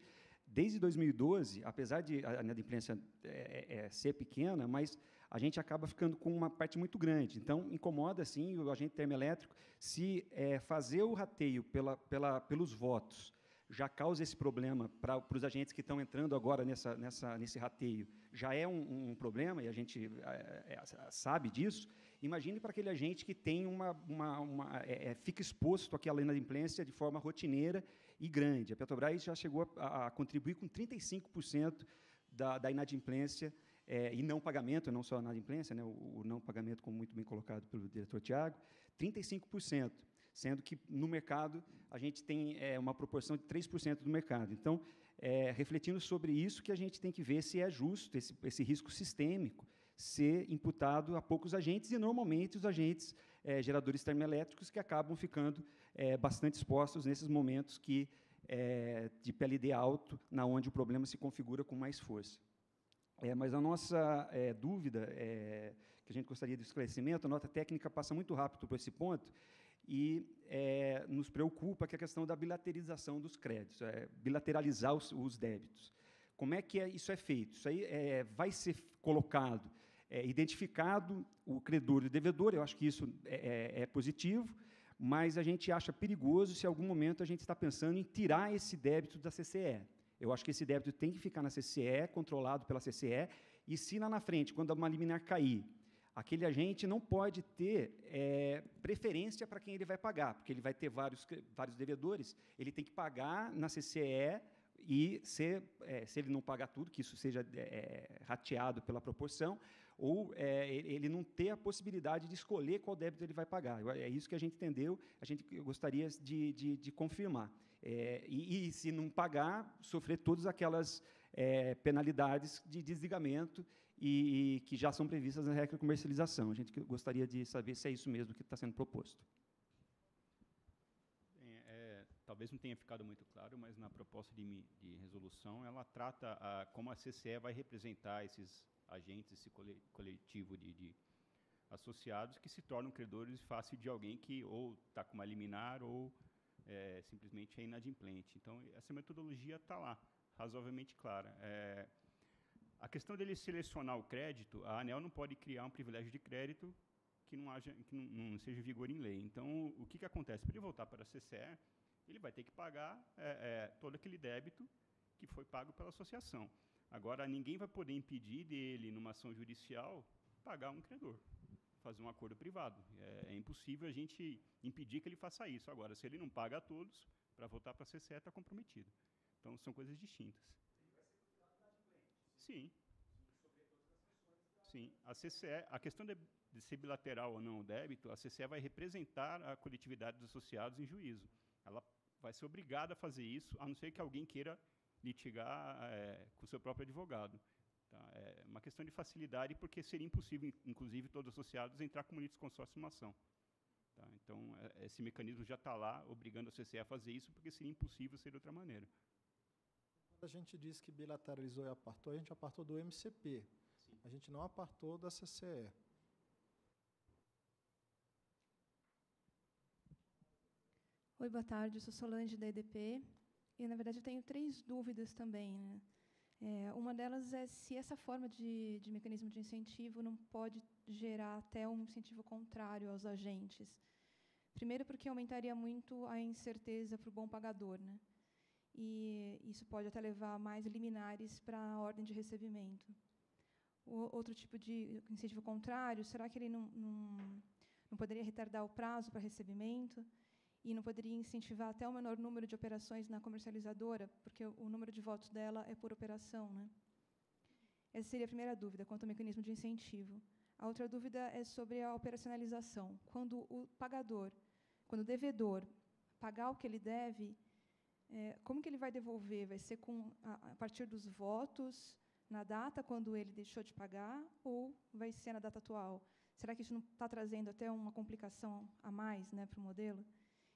Desde 2012, apesar de a inadimplência é, é, é, ser pequena, mas a gente acaba ficando com uma parte muito grande. Então, incomoda, sim, o agente termoelétrico se é, fazer o rateio pela, pela, pelos votos já causa esse problema para, os agentes que estão entrando agora nessa, nessa, nesse rateio, já é um, um problema, e a gente é, é, sabe disso, imagine para aquele agente que tem uma, uma, uma é, fica exposto àquela inadimplência de forma rotineira e grande. A Petrobras já chegou a, a contribuir com 35% da, da inadimplência é, e não pagamento, não só inadimplência, né, o, o, não pagamento, como muito bem colocado pelo diretor Tiago, 35%, sendo que no mercado a gente tem é, uma proporção de 3% do mercado. Então, é, refletindo sobre isso, que a gente tem que ver se é justo esse, esse risco sistêmico ser imputado a poucos agentes, e normalmente os agentes é, geradores termoelétricos que acabam ficando é, bastante expostos nesses momentos que é, de PLD alto, na onde o problema se configura com mais força. É, mas a nossa é, dúvida, é, que a gente gostaria de esclarecimento, a nota técnica passa muito rápido por esse ponto, e é, nos preocupa que a questão da bilaterização dos créditos, é, bilateralizar os, os, débitos. Como é que é, isso é feito? Isso aí é, vai ser colocado, identificado o credor e o devedor, eu acho que isso é positivo, mas a gente acha perigoso se em algum momento a gente está pensando em tirar esse débito da CCE. Eu acho que esse débito tem que ficar na CCE, controlado pela CCE, e se lá na frente, quando uma liminar cair, aquele agente não pode ter é, preferência para quem ele vai pagar, porque ele vai ter vários, vários devedores, ele tem que pagar na CCE e, ser, é, se ele não pagar tudo, que isso seja é, rateado pela proporção, ou é, ele não ter a possibilidade de escolher qual débito ele vai pagar. É isso que a gente entendeu, a gente gostaria de, de, de confirmar. É, e, e, se não pagar, sofrer todas aquelas é, penalidades de desligamento e, e, que já são previstas na regra de comercialização. A gente gostaria de saber se é isso mesmo que está sendo proposto. É, talvez não tenha ficado muito claro, mas na proposta de, de resolução ela trata a, como a CCE vai representar esses agentes, esse coletivo de, de associados que se tornam credores face de alguém que ou está com uma liminar ou é, simplesmente é inadimplente. Então, essa metodologia está lá, razoavelmente clara. É, a questão dele selecionar o crédito, a ANEL não pode criar um privilégio de crédito que não, haja, que não, não seja vigor em lei. Então, o que, que acontece? Para ele voltar para a CCE, ele vai ter que pagar é, é, todo aquele débito que foi pago pela associação. Agora, ninguém vai poder impedir dele, numa ação judicial, pagar um credor, fazer um acordo privado. É, é impossível a gente impedir que ele faça isso. Agora, se ele não paga a todos, para voltar para a CCE está comprometido. Então, são coisas distintas. Sim. Sim. A CCE, a questão de, de ser bilateral ou não o débito, a CCE vai representar a coletividade dos associados em juízo. Ela vai ser obrigada a fazer isso, a não ser que alguém queira litigar é, com o seu próprio advogado. Tá? É uma questão de facilidade, porque seria impossível, inclusive, todos os associados entrar como litisconsórcio numa ação. Tá? Então, é, esse mecanismo já está lá, obrigando a CCE a fazer isso, porque seria impossível ser de outra maneira. A gente diz que bilateralizou e apartou, a gente apartou do MCP. Sim. A gente não apartou da CCE. Oi, boa tarde. Eu sou Solange, da EDP. E, na verdade, eu tenho três dúvidas também. Né? É, uma delas é se essa forma de, de, mecanismo de incentivo não pode gerar até um incentivo contrário aos agentes. Primeiro, porque aumentaria muito a incerteza para o bom pagador. Né? E isso pode até levar mais liminares para a ordem de recebimento. O outro tipo de incentivo contrário, será que ele não, não, não poderia retardar o prazo para recebimento? e não poderia incentivar até o menor número de operações na comercializadora, porque o, número de votos dela é por operação. Né? Essa seria a primeira dúvida, quanto ao mecanismo de incentivo. A outra dúvida é sobre a operacionalização. Quando o pagador, quando o devedor pagar o que ele deve, é, como que ele vai devolver? Vai ser com, a, a partir dos votos, na data quando ele deixou de pagar, ou vai ser na data atual? Será que isso não está trazendo até uma complicação a mais né, para o modelo?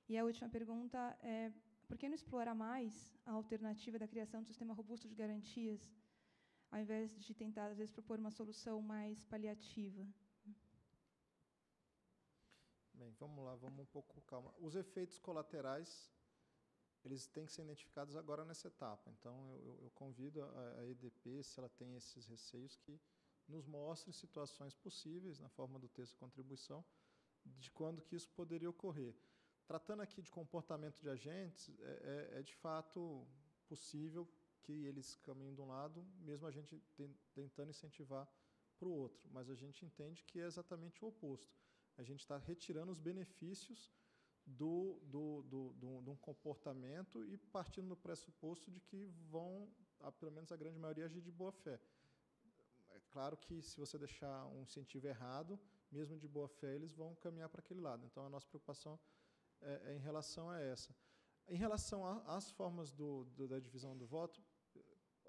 E a última pergunta é: por que não explorar mais a alternativa da criação de um sistema robusto de garantias, ao invés de tentar, às vezes, propor uma solução mais paliativa? Bem, vamos lá, vamos um pouco calma. Os efeitos colaterais, eles têm que ser identificados agora nessa etapa. Então, eu, eu convido a, a EDP, se ela tem esses receios, que nos mostre situações possíveis, na forma do texto de contribuição, de quando que isso poderia ocorrer. Tratando aqui de comportamento de agentes, é, é, é de fato possível que eles caminhem de um lado, mesmo a gente tentando incentivar para o outro. Mas a gente entende que é exatamente o oposto. A gente está retirando os benefícios do, do, do, do, de um comportamento e partindo do pressuposto de que vão, pelo menos a grande maioria, agir de boa fé. É claro que se você deixar um incentivo errado, mesmo de boa fé, eles vão caminhar para aquele lado. Então, a nossa preocupação é, é em relação a essa. Em relação às formas do, do, da divisão do voto,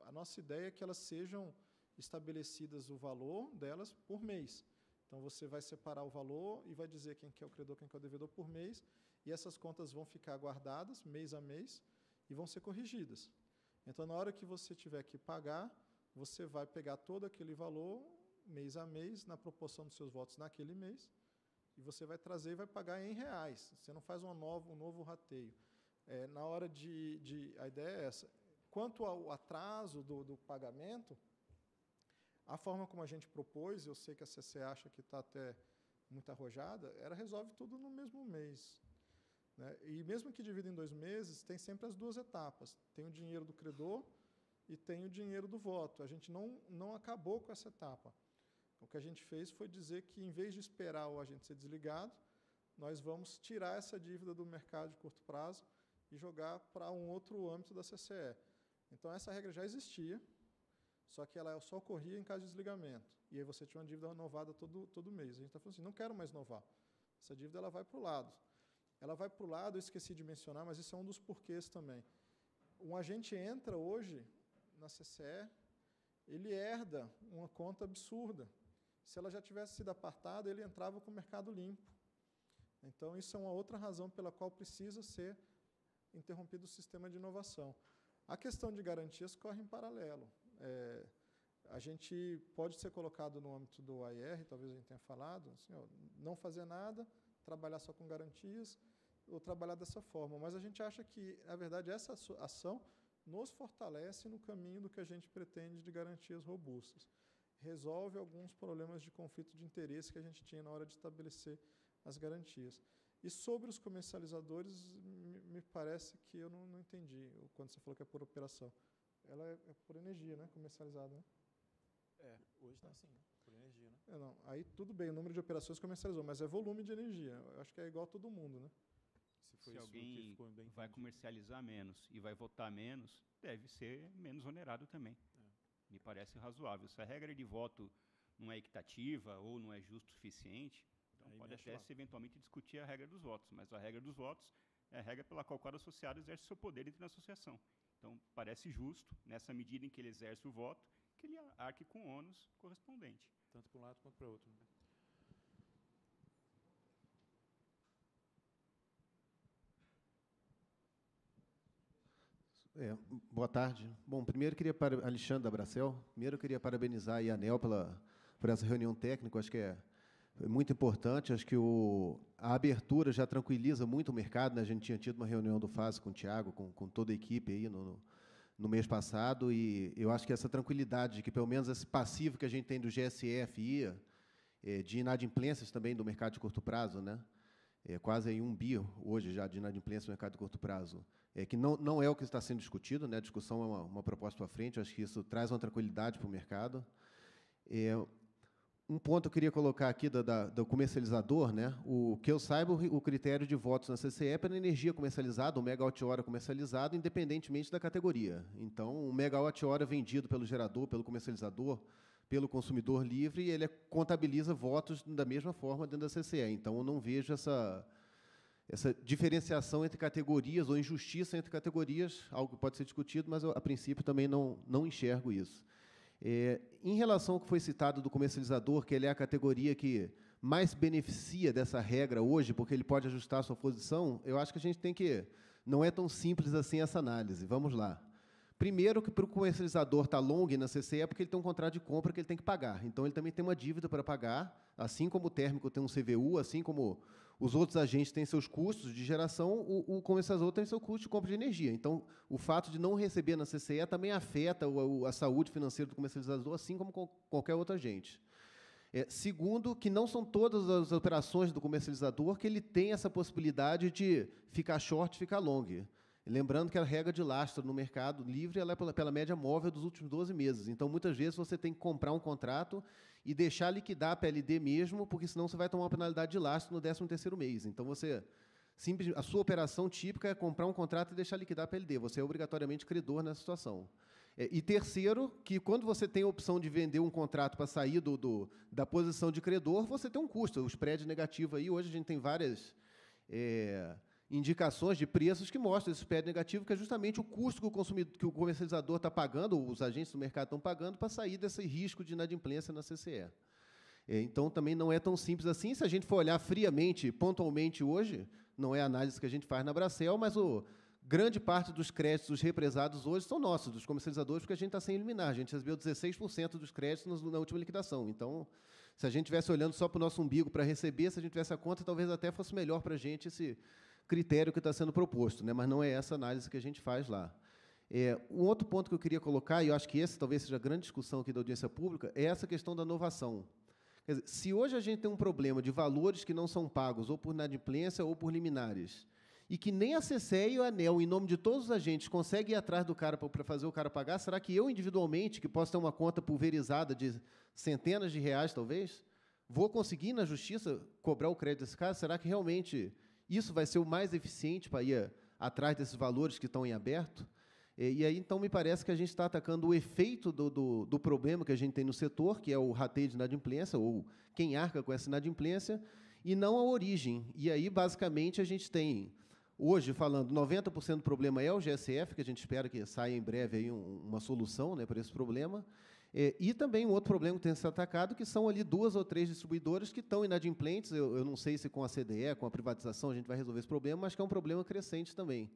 a nossa ideia é que elas sejam estabelecidas o valor delas por mês. Então, você vai separar o valor e vai dizer quem que é o credor, quem que é o devedor por mês, e essas contas vão ficar guardadas mês a mês e vão ser corrigidas. Então, na hora que você tiver que pagar, você vai pegar todo aquele valor, mês a mês, na proporção dos seus votos naquele mês, e você vai trazer e vai pagar em reais. Você não faz um novo rateio. É, na hora de, de. A ideia é essa. Quanto ao atraso do, do pagamento, a forma como a gente propôs, eu sei que a CC acha que está até muito arrojada, era resolve tudo no mesmo mês. Né? E mesmo que divida em dois meses, tem sempre as duas etapas. Tem o dinheiro do credor e tem o dinheiro do voto. A gente não, não acabou com essa etapa. O que a gente fez foi dizer que, em vez de esperar o agente ser desligado, nós vamos tirar essa dívida do mercado de curto prazo e jogar para um outro âmbito da CCE. Então, essa regra já existia, só que ela só ocorria em caso de desligamento. E aí você tinha uma dívida renovada todo, todo mês. A gente está falando assim, não quero mais renovar. Essa dívida ela vai para o lado. Ela vai para o lado, eu esqueci de mencionar, mas isso é um dos porquês também. Um agente entra hoje na CCE, ele herda uma conta absurda. Se ela já tivesse sido apartada, ele entrava com o mercado limpo. Então, isso é uma outra razão pela qual precisa ser interrompido o sistema de inovação. A questão de garantias corre em paralelo. É, a gente pode ser colocado no âmbito do AIR, talvez a gente tenha falado, assim, ó, não fazer nada, trabalhar só com garantias, ou trabalhar dessa forma. Mas a gente acha que, na verdade, essa ação nos fortalece no caminho do que a gente pretende de garantias robustas. Resolve alguns problemas de conflito de interesse que a gente tinha na hora de estabelecer as garantias. E sobre os comercializadores, me parece que eu não, não entendi quando você falou que é por operação. Ela é, é por energia, né? Comercializada, né? É, hoje está assim, né? por energia, né? É, não. Aí tudo bem, o número de operações comercializou, mas é volume de energia. Eu acho que é igual a todo mundo, né? Se, Se alguém vai comercializar menos e vai votar menos, deve ser menos onerado também. É. Me parece razoável. Se a regra de voto não é equitativa ou não é justo o suficiente, então Aí pode até se eventualmente discutir a regra dos votos, mas a regra dos votos é a regra pela qual cada associado exerce seu poder dentro da associação. Então, parece justo, nessa medida em que ele exerce o voto, que ele arque com o ônus correspondente. Tanto para um lado quanto para outro. Né? É, boa tarde. Bom, primeiro queria para Alexandre Abracel, primeiro eu queria parabenizar a ANEL pela por essa reunião técnica, acho que é muito importante, acho que o, a abertura já tranquiliza muito o mercado, né? a gente tinha tido uma reunião do FAS com o Tiago, com, com toda a equipe aí no, no mês passado, e eu acho que essa tranquilidade, que pelo menos esse passivo que a gente tem do GSF ia, é, de inadimplências também do mercado de curto prazo, né? é quase aí um bi hoje já de inadimplência no mercado de curto prazo, é, que não, não é o que está sendo discutido, né? a discussão é uma, uma proposta para frente, acho que isso traz uma tranquilidade para o mercado. É, um ponto eu queria colocar aqui do, da, do comercializador, né? o que eu saiba, o, o critério de votos na CCE é para energia comercializada, o megawatt-hora comercializado, independentemente da categoria. Então, um megawatt-hora vendido pelo gerador, pelo comercializador, pelo consumidor livre, ele contabiliza votos da mesma forma dentro da CCE. Então, eu não vejo essa, essa diferenciação entre categorias ou injustiça entre categorias, algo que pode ser discutido, mas eu, a princípio também não, não enxergo isso. É, em relação ao que foi citado do comercializador, que ele é a categoria que mais beneficia dessa regra hoje, porque ele pode ajustar a sua posição, eu acho que a gente tem que. Não é tão simples assim essa análise. Vamos lá. Primeiro, que para o comercializador estar tá long na CCE é porque ele tem um contrato de compra que ele tem que pagar. Então, ele também tem uma dívida para pagar, assim como o térmico tem um CVU, assim como os outros agentes têm seus custos de geração, o, o comercializador tem seu custo de compra de energia. Então, o fato de não receber na CCE também afeta o, a saúde financeira do comercializador, assim como qualquer outro agente. É, segundo, que não são todas as operações do comercializador que ele tem essa possibilidade de ficar short, ficar long. Lembrando que a regra de lastro no mercado livre ela é pela, média móvel dos últimos 12 meses. Então, muitas vezes, você tem que comprar um contrato e deixar liquidar a PLD mesmo, porque senão você vai tomar uma penalidade de lastro no 13º mês. Então, você Simples, a sua operação típica é comprar um contrato e deixar liquidar a PLD. Você é obrigatoriamente credor nessa situação. É, e terceiro, que quando você tem a opção de vender um contrato para sair do, do, da posição de credor, você tem um custo. O spread negativo aí, hoje a gente tem várias é, indicações de preços que mostram esse spread negativo, que é justamente o custo que o, consumidor, que o comercializador está pagando, ou os agentes do mercado estão pagando, para sair desse risco de inadimplência na CCE. É, então, também não é tão simples assim. Se a gente for olhar friamente, pontualmente hoje, não é a análise que a gente faz na Bracel, mas o, grande parte dos créditos represados hoje são nossos, dos comercializadores, porque a gente está sem eliminar. A gente recebeu 16% dos créditos na última liquidação. Então, se a gente estivesse olhando só para o nosso umbigo para receber, se a gente tivesse a conta, talvez até fosse melhor para a gente esse critério que está sendo proposto, né? mas não é essa análise que a gente faz lá. É, um outro ponto que eu queria colocar, e eu acho que esse talvez seja a grande discussão aqui da audiência pública, é essa questão da inovação. Dizer, se hoje a gente tem um problema de valores que não são pagos, ou por inadimplência ou por liminares, e que nem a CCE e o ANEL, em nome de todos os agentes, conseguem ir atrás do cara para fazer o cara pagar, será que eu, individualmente, que posso ter uma conta pulverizada de centenas de reais, talvez, vou conseguir, na justiça, cobrar o crédito desse cara? Será que realmente isso vai ser o mais eficiente para ir atrás desses valores que estão em aberto? E, aí, então, me parece que a gente está atacando o efeito do, do, do, problema que a gente tem no setor, que é o rateio de inadimplência, ou quem arca com essa inadimplência, e não a origem. E aí, basicamente, a gente tem, hoje, falando, 90% do problema é o GSF, que a gente espera que saia em breve aí um, uma solução né, para esse problema, e também um outro problema que tem sido atacado, que são ali duas ou três distribuidoras que estão inadimplentes. Eu, eu, não sei se com a CDE, com a privatização, a gente vai resolver esse problema, mas que é um problema crescente também.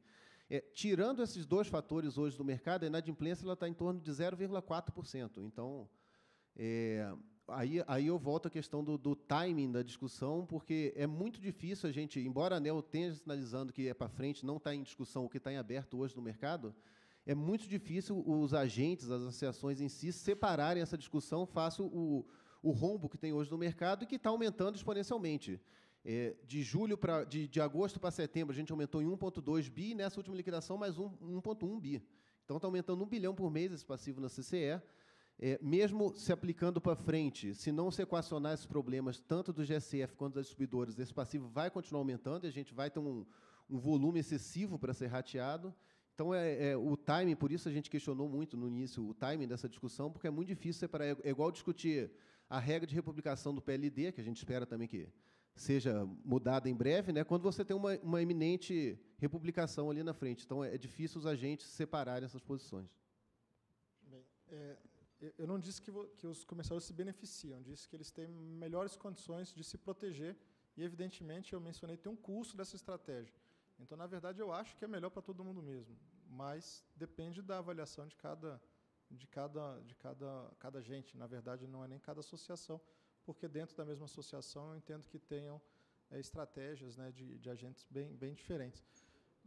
É, tirando esses dois fatores hoje do mercado, a inadimplência está em torno de 0,4%. Então, é, aí, aí eu volto à questão do, do, timing da discussão, porque é muito difícil a gente, embora a ANEL esteja sinalizando que é para frente, não está em discussão o que está em aberto hoje no mercado, é muito difícil os agentes, as associações em si, separarem essa discussão face o, o rombo que tem hoje no mercado e que está aumentando exponencialmente. É, de julho para de, de agosto para setembro, a gente aumentou em 1,2 bi, e nessa última liquidação, mais 1,1 bi. Então, está aumentando um bilhão por mês esse passivo na CCE. É, mesmo se aplicando para frente, se não se equacionar esses problemas, tanto do GSF quanto das distribuidoras, esse passivo vai continuar aumentando e a gente vai ter um, um volume excessivo para ser rateado. Então, é, é, o timing, por isso a gente questionou muito no início o timing dessa discussão, porque é muito difícil separar. É, igual discutir a regra de republicação do PLD, que a gente espera também que seja mudada em breve, né, quando você tem uma, uma republicação ali na frente. Então, é, é difícil os agentes separarem essas posições. Bem, é, eu não disse que, que os comerciadores se beneficiam, disse que eles têm melhores condições de se proteger e, evidentemente, eu mencionei, tem um custo dessa estratégia. Então, na verdade, eu acho que é melhor para todo mundo mesmo, mas depende da avaliação de cada de cada de cada cada gente. Na verdade, não é nem cada associação, porque dentro da mesma associação eu entendo que tenham é, estratégias né, de, de agentes bem, bem diferentes.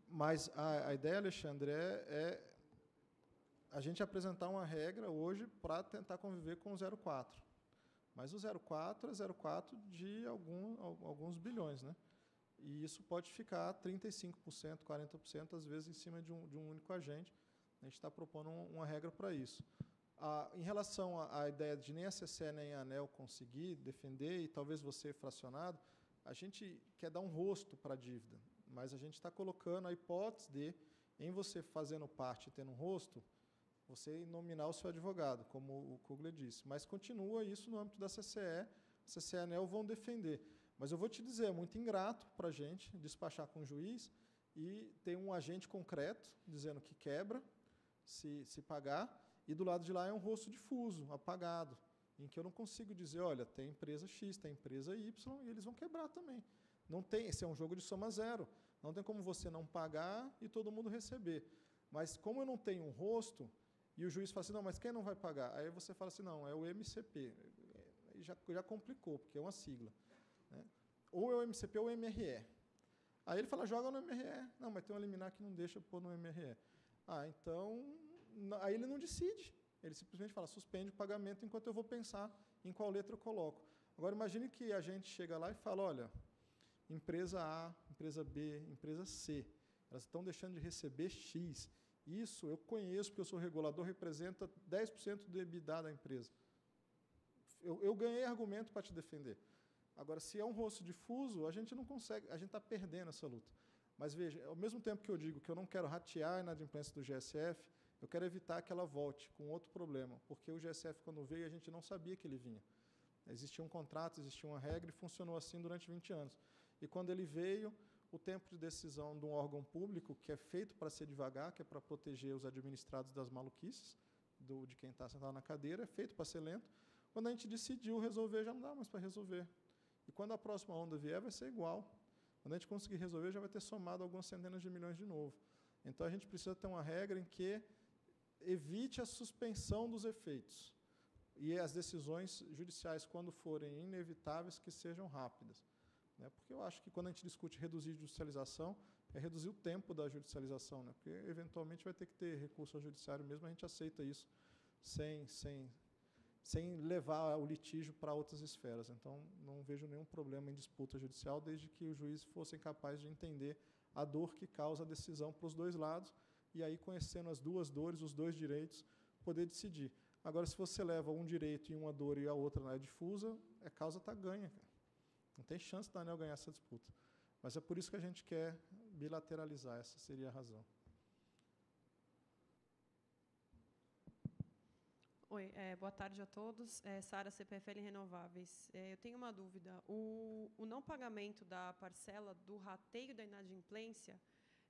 Mas a, a ideia, Alexandre, é, é, a gente apresentar uma regra hoje para tentar conviver com o 0,4. Mas o 0,4 é 0,4 de algum, alguns bilhões. Né? E isso pode ficar 35%, 40%, às vezes, em cima de um, de um único agente. A gente está propondo uma regra para isso. Em relação à, à, ideia de nem a CCE nem a ANEL conseguir defender, e talvez você fracionado, a gente quer dar um rosto para a dívida, mas a gente está colocando a hipótese de, em você fazendo parte e tendo um rosto, você nominar o seu advogado, como o Kugler disse. Mas continua isso no âmbito da CCE, a CCE e a ANEL vão defender. Mas eu vou te dizer, é muito ingrato para a gente despachar com o juiz e ter um agente concreto dizendo que quebra se, se pagar, e do lado de lá é um rosto difuso, apagado, em que eu não consigo dizer, olha, tem empresa X, tem empresa Y, e eles vão quebrar também. Não tem, esse é um jogo de soma zero. Não tem como você não pagar e todo mundo receber. Mas como eu não tenho um rosto, e o juiz fala assim, não, mas quem não vai pagar? Aí você fala assim, não, é o MCP. Aí já, já complicou, porque é uma sigla. Ou é o MCP ou o MRE. Aí ele fala, joga no MRE. Não, mas tem um liminar que não deixa pôr no MRE. Ah, então aí ele não decide. Ele simplesmente fala, suspende o pagamento enquanto eu vou pensar em qual letra eu coloco. Agora, imagine que a gente chega lá e fala, olha, empresa A, empresa B, empresa C, elas estão deixando de receber X. Isso eu conheço, porque eu sou regulador, representa 10% do EBITDA da empresa. Eu, eu ganhei argumento para te defender. Agora, se é um rosto difuso, a gente não consegue, a gente está perdendo essa luta. Mas veja, ao mesmo tempo que eu digo que eu não quero ratear a inadimplência do GSF, eu quero evitar que ela volte com outro problema, porque o GSF, quando veio, a gente não sabia que ele vinha. Existia um contrato, existia uma regra e funcionou assim durante 20 anos. E quando ele veio, o tempo de decisão de um órgão público, que é feito para ser devagar, que é para proteger os administrados das maluquices, do, de quem está sentado na cadeira, é feito para ser lento. Quando a gente decidiu resolver, já não dá mais para resolver. E quando a próxima onda vier, vai ser igual. Quando a gente conseguir resolver, já vai ter somado algumas centenas de milhões de novo. Então, a gente precisa ter uma regra em que evite a suspensão dos efeitos. E as decisões judiciais, quando forem inevitáveis, que sejam rápidas. Né? Porque eu acho que quando a gente discute reduzir judicialização, é reduzir o tempo da judicialização, né? porque eventualmente vai ter que ter recurso ao judiciário mesmo, a gente aceita isso sem, sem, sem levar o litígio para outras esferas. Então, não vejo nenhum problema em disputa judicial, desde que os juízes fossem capazes de entender a dor que causa a decisão para os dois lados, e aí, conhecendo as duas dores, os dois direitos, poder decidir. Agora, se você leva um direito e uma dor e a outra não é difusa, a causa está ganha. Não tem chance da ANEL ganhar essa disputa. Mas é por isso que a gente quer bilateralizar, essa seria a razão. Oi, é, boa tarde a todos. É, Sara, CPFL Renováveis. É, eu tenho uma dúvida. O, o não pagamento da parcela do rateio da inadimplência,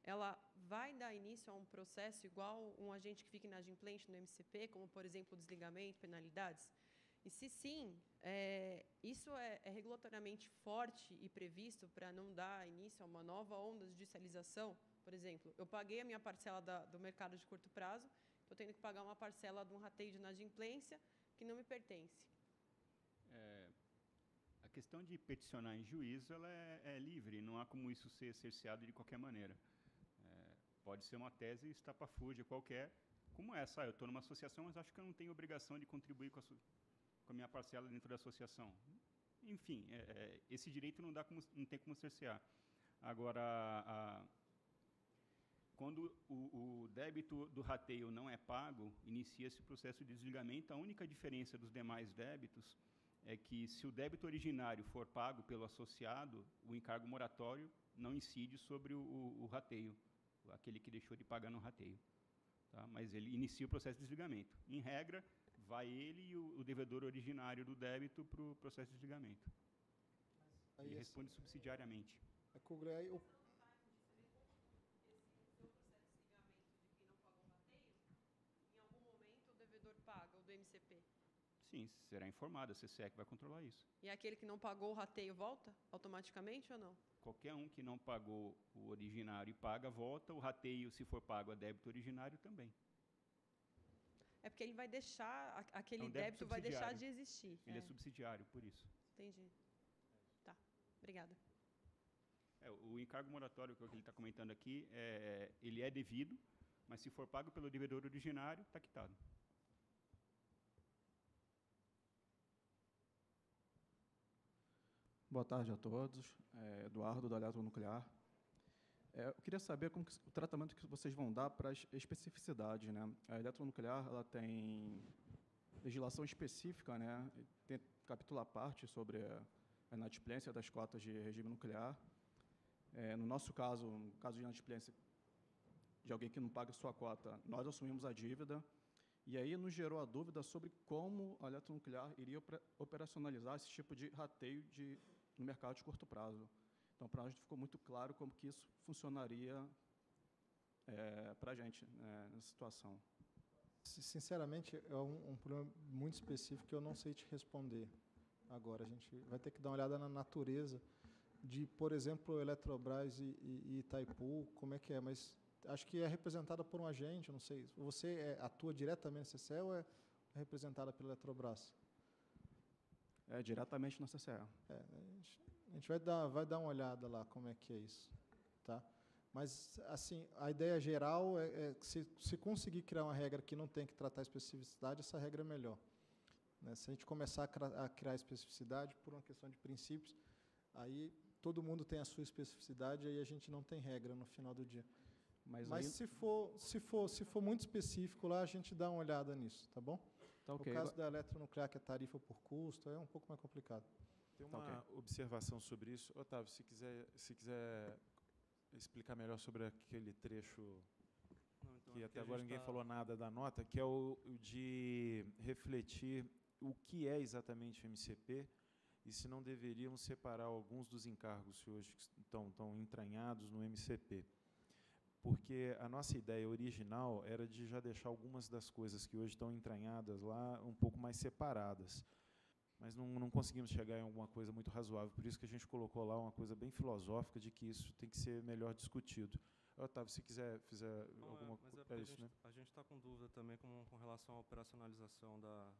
ela vai dar início a um processo igual um agente que fica inadimplente no MCP, como, por exemplo, desligamento, penalidades? E se sim, é, isso é, é, regulatoriamente forte e previsto para não dar início a uma nova onda de judicialização? Por exemplo, eu paguei a minha parcela da, do mercado de curto prazo, estou tendo que pagar uma parcela de um rateio de inadimplência que não me pertence. É, a questão de peticionar em juízo ela é, é, livre, não há como isso ser cerceado de qualquer maneira. É, pode ser uma tese estapafúrdia qualquer, como essa. Ah, eu estou numa associação, mas acho que eu não tenho obrigação de contribuir com a, com a minha parcela dentro da associação. Enfim, é, é, esse direito não, dá como, não tem como cercear. Agora, a, quando o, o, débito do rateio não é pago, inicia-se o processo de desligamento. A única diferença dos demais débitos é que, se o débito originário for pago pelo associado, o encargo moratório não incide sobre o, o, o rateio, aquele que deixou de pagar no rateio. Tá? Mas ele inicia o processo de desligamento. Em regra, vai ele e o, o devedor originário do débito para o processo de desligamento. Ele responde subsidiariamente. A Kugley, o paga o do MCP? Sim, será informado, a CCE que vai controlar isso. E aquele que não pagou o rateio volta automaticamente ou não? Qualquer um que não pagou o originário e paga, volta. O rateio, se for pago a débito originário, também. É porque ele vai deixar, aquele é um débito, débito vai deixar de existir. Ele é. é. subsidiário, por isso. Entendi. Tá, obrigada. É, o encargo moratório que ele está comentando aqui, é, ele é devido, mas se for pago pelo devedor originário, está quitado. Boa tarde a todos. É Eduardo, da Eletronuclear. É, eu queria saber como que, o tratamento que vocês vão dar para as especificidades. Né? A eletronuclear ela tem legislação específica, né? tem capítulo à parte sobre a inadimplência das cotas de regime nuclear. É, no nosso caso, no caso de inadimplência de alguém que não paga sua cota, nós assumimos a dívida, e aí nos gerou a dúvida sobre como a eletronuclear iria operacionalizar esse tipo de rateio de, no mercado de curto prazo. Então, para nós ficou muito claro como que isso funcionaria é, para a gente né, nessa situação. Sinceramente, é um, um, problema muito específico que eu não sei te responder agora. A gente vai ter que dar uma olhada na natureza de, por exemplo, Eletrobras e, e, e Itaipu, como é que é, mas acho que é representada por um agente, não sei. Você é, atua diretamente na CCE ou é representada pela Eletrobras? É diretamente na CCE. É, a gente, a gente vai dar, vai dar uma olhada lá como é que é isso, tá? Mas, assim, a ideia geral é, é se, se conseguir criar uma regra que não tem que tratar especificidade, essa regra é melhor. Né? Se a gente começar a, a criar especificidade por uma questão de princípios, aí todo mundo tem a sua especificidade, aí a gente não tem regra no final do dia. Mas, Mas aí... se, for, se, for, se for muito específico lá, a gente dá uma olhada nisso, tá bom? Tá okay. O caso da eletronuclear, que é tarifa por custo, é um pouco mais complicado. Tem uma tá okay. observação sobre isso. Otávio, se quiser, se quiser explicar melhor sobre aquele trecho Não, então que é até agora ninguém tá- falou nada da nota, que é o, o de refletir o que é exatamente o MCP e se não deveríamos separar alguns dos encargos que hoje estão, estão entranhados no MCP. Porque a nossa ideia original era de já deixar algumas das coisas que hoje estão entranhadas lá um pouco mais separadas. Mas não, não conseguimos chegar em alguma coisa muito razoável. Por isso que a gente colocou lá uma coisa bem filosófica de que isso tem que ser melhor discutido. Otávio, se quiser fizer Não, é, alguma é coisa. porque É a isso, gente, né? a gente está com dúvida também com, com relação à operacionalização da,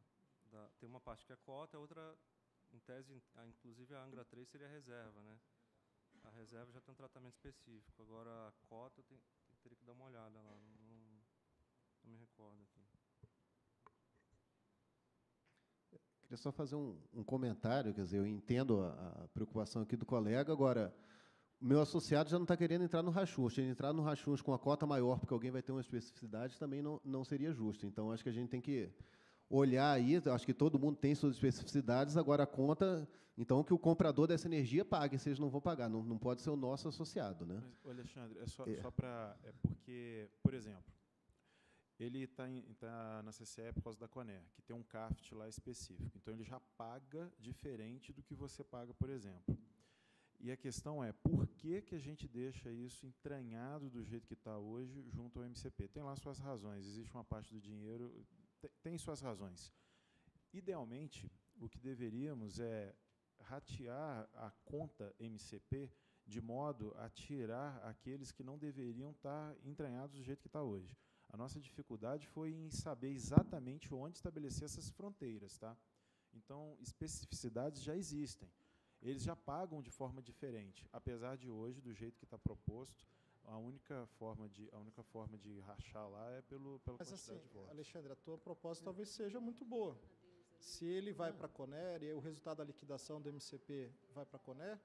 da... Tem uma parte que é cota, a outra, em tese, a- inclusive a Angra 3 seria reserva, né? A reserva já tem um tratamento específico. Agora, a cota, tem, tem- teria que dar uma olhada lá. Não, não, me recordo aqui. Queria só fazer um, um comentário, quer dizer, eu entendo a, a preocupação aqui do colega, agora, meu associado já não está querendo entrar no rachuncho, se ele entrar no rachuncho com a cota maior, porque alguém vai ter uma especificidade, também não, não seria justo. Então, acho que a gente tem que olhar aí, acho que todo mundo tem suas especificidades, agora a conta, então, que o comprador dessa energia pague, eles não vão pagar, não, não pode ser o nosso associado. Né? Mas, Alexandre, é só, É. só para. É porque, por exemplo, ele está tá na CCE por causa da Coner, que tem um CAFT lá específico. Então, ele já paga diferente do que você paga, por exemplo. E a questão é, por que, que a gente deixa isso entranhado do jeito que está hoje junto ao MCP? Tem lá suas razões, existe uma parte do dinheiro, tem suas razões. Idealmente, o que deveríamos é ratear a conta MCP de modo a tirar aqueles que não deveriam estar entranhados do jeito que está hoje. A nossa dificuldade foi em saber exatamente onde estabelecer essas fronteiras. Tá? Então, especificidades já existem. Eles já pagam de forma diferente, apesar de hoje, do jeito que está proposto, a única forma de a única forma de rachar lá é pelo pela Mas quantidade assim, de votos. Alexandre, a tua proposta talvez seja muito boa. Se ele vai para a Coner e o resultado da liquidação do MCP vai para a Coner,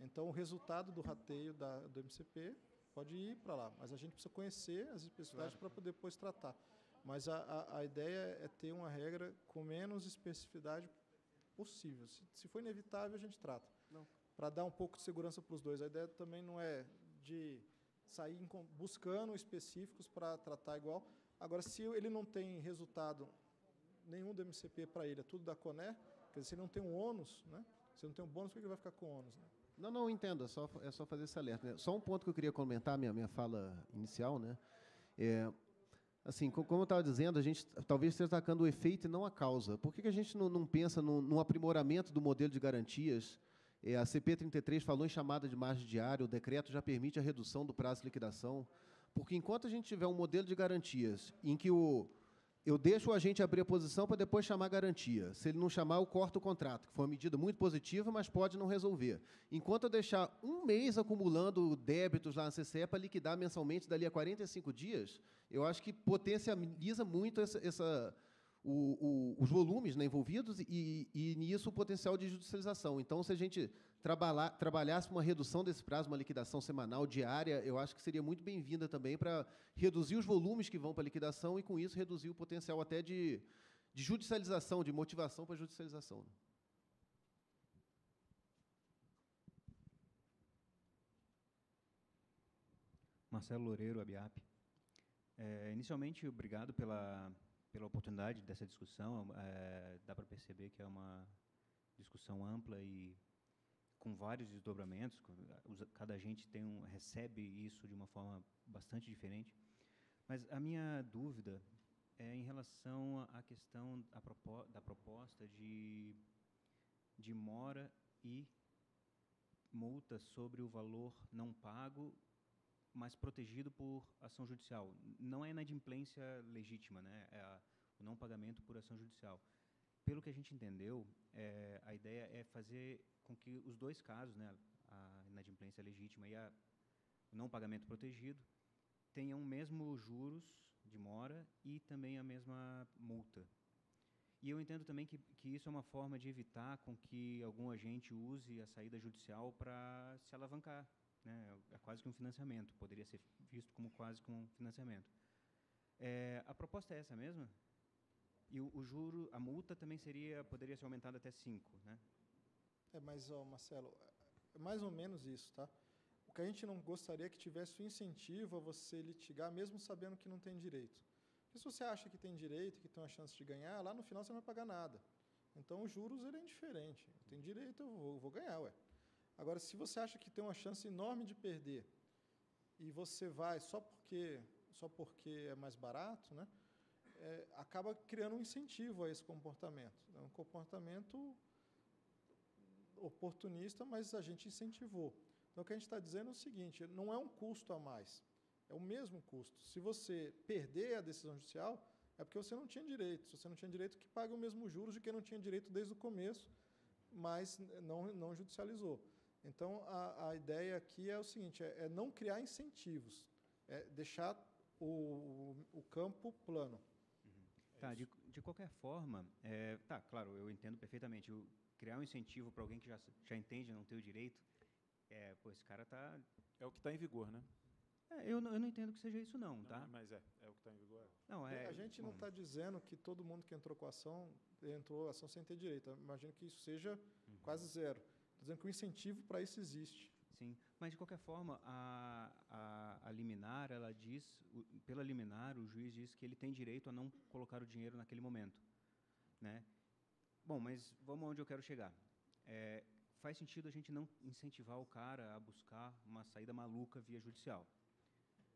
então o resultado do rateio da, do MCP pode ir para lá. Mas a gente precisa conhecer as especificidades para poder depois tratar. Mas a, a, a ideia é ter uma regra com menos especificidade possível. Se, se for inevitável, a gente trata. Para dar um pouco de segurança para os dois. A ideia também não é de sair buscando específicos para tratar igual. Agora, se ele não tem resultado nenhum do MCP para ele, é tudo da Coné, quer dizer, se ele não tem um ônus, né? Se não tem um bônus, por que ele vai ficar com ônus? Né? Não, não, entendo, é só, é só fazer esse alerta. né? Só um ponto que eu queria comentar, minha, minha fala inicial, né? É, assim, co- como eu estava dizendo, a gente talvez esteja atacando o efeito e não a causa. Por que, que a gente não, não pensa num, num aprimoramento do modelo de garantias? É, a CP33 falou em chamada de margem diária, o decreto já permite a redução do prazo de liquidação, porque enquanto a gente tiver um modelo de garantias em que o, eu deixo o agente abrir a posição para depois chamar a garantia. Se ele não chamar, eu corto o contrato, que foi uma medida muito positiva, mas pode não resolver. Enquanto eu deixar um mês acumulando débitos lá na CCE para liquidar mensalmente dali a 45 dias, eu acho que potencializa muito essa, essa- o- o- os volumes né, envolvidos e, e nisso o potencial de judicialização. Então, se a gente trabalhar, trabalhasse uma redução desse prazo, uma liquidação semanal, diária, eu acho que seria muito bem-vinda também para reduzir os volumes que vão para a liquidação e, com isso, reduzir o potencial até de, de judicialização, de motivação para judicialização. né? Marcelo Loureiro, Abiap. É, inicialmente, obrigado pela, pela oportunidade dessa discussão. É, dá para perceber que é uma discussão ampla e com vários desdobramentos. Cada agente tem um, recebe isso de uma forma bastante diferente. Mas a minha dúvida é em relação à questão da proposta de, de mora e multa sobre o valor não pago mas protegido por ação judicial. Não é inadimplência legítima, né? É o não pagamento por ação judicial. Pelo que a gente entendeu, é, a ideia é fazer com que os dois casos, né, a inadimplência legítima e a, o não pagamento protegido, tenham o mesmo juros de mora e também a mesma multa. E eu entendo também que, que isso é uma forma de evitar com que algum agente use a saída judicial para se alavancar. Né? É quase que um financiamento, poderia ser visto como quase que um financiamento. É, a proposta é essa mesma? E o, o juro, a multa também seria, poderia ser aumentada até 5, né? É, mas, ó, Marcelo, é mais ou menos isso, tá? O que a gente não gostaria é que tivesse o incentivo a você litigar, mesmo sabendo que não tem direito. Porque se você acha que tem direito, que tem uma chance de ganhar, lá no final você não vai pagar nada. Então, os juros ele é indiferente. Tem direito, eu vou, vou ganhar, ué. Agora, se você acha que tem uma chance enorme de perder e você vai só porque, só porque é mais barato, né, é, acaba criando um incentivo a esse comportamento. É um comportamento oportunista, mas a gente incentivou. Então, o que a gente está dizendo é o seguinte: não é um custo a mais, é o mesmo custo. Se você perder a decisão judicial, é porque você não tinha direito. Se você não tinha direito, que pague o mesmo juros de quem não tinha direito desde o começo, mas não, não judicializou. Então, a, a ideia aqui é o seguinte: é, é não criar incentivos, é deixar o, o campo plano. Uhum. Tá, de, de qualquer forma, é, tá, claro, eu entendo perfeitamente. O, criar um incentivo para alguém que já, já entende não ter o direito, é, pô, esse cara tá... É o que está em vigor, né? É, eu, não, eu não entendo que seja isso não, tá? Mas é, é o que está em vigor. Não, é, a gente não está dizendo que todo mundo que entrou com a ação entrou ação sem ter direito. Eu imagino que isso seja uhum. quase zero. Dizendo que o incentivo para isso existe. Sim, mas de qualquer forma, a, a, a liminar, ela diz, o, pela liminar, o juiz diz que ele tem direito a não colocar o dinheiro naquele momento, né? Bom, mas vamos onde eu quero chegar. É, faz sentido a gente não incentivar o cara a buscar uma saída maluca via judicial,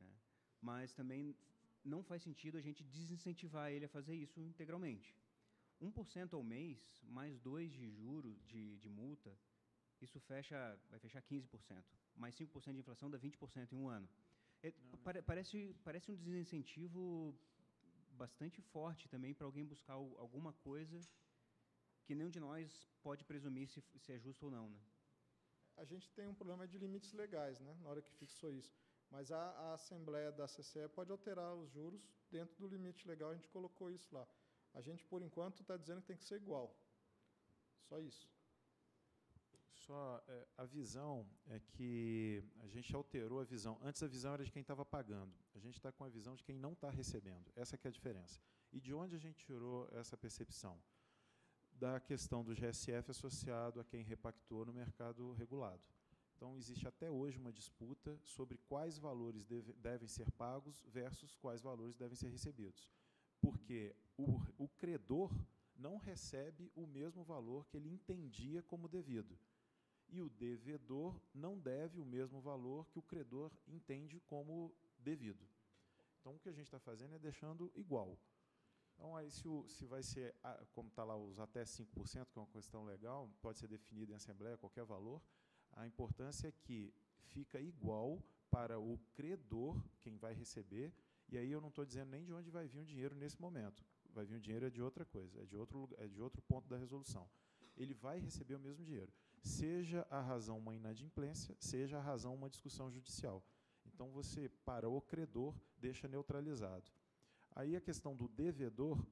né? Mas também não faz sentido a gente desincentivar ele a fazer isso integralmente. 1% ao mês, mais 2 de juros de, de multa, isso fecha, vai fechar 15%. Mais 5% de inflação dá 20% em um ano. É, pare, parece, parece um desincentivo bastante forte também para alguém buscar o, alguma coisa que nenhum de nós pode presumir se, se é justo ou não. Né? A gente tem um problema de limites legais, né, na hora que fixou isso. Mas a, a Assembleia da CCE pode alterar os juros dentro do limite legal, a gente colocou isso lá. A gente, por enquanto, está dizendo que tem que ser igual. Só isso. Só é, a visão é que a gente alterou a visão. Antes a visão era de quem estava pagando. A gente está com a visão de quem não está recebendo. Essa é a diferença. E de onde a gente tirou essa percepção? Da questão do GSF associado a quem repactou no mercado regulado. Então, existe até hoje uma disputa sobre quais valores deve, devem ser pagos versus quais valores devem ser recebidos. Porque o, o credor não recebe o mesmo valor que ele entendia como devido e o devedor não deve o mesmo valor que o credor entende como devido. Então, o que a gente está fazendo é deixando igual. Então, aí, se, o, se vai ser, como está lá, os até 5%, que é uma questão legal, pode ser definido em assembleia qualquer valor, a importância é que fica igual para o credor, quem vai receber, e aí eu não estou dizendo nem de onde vai vir o dinheiro nesse momento. Vai vir o dinheiro é de outra coisa, é de outro, é de outro ponto da resolução. Ele vai receber o mesmo dinheiro seja a razão uma inadimplência, seja a razão uma discussão judicial. Então, você, para o credor, deixa neutralizado. Aí a questão do devedor,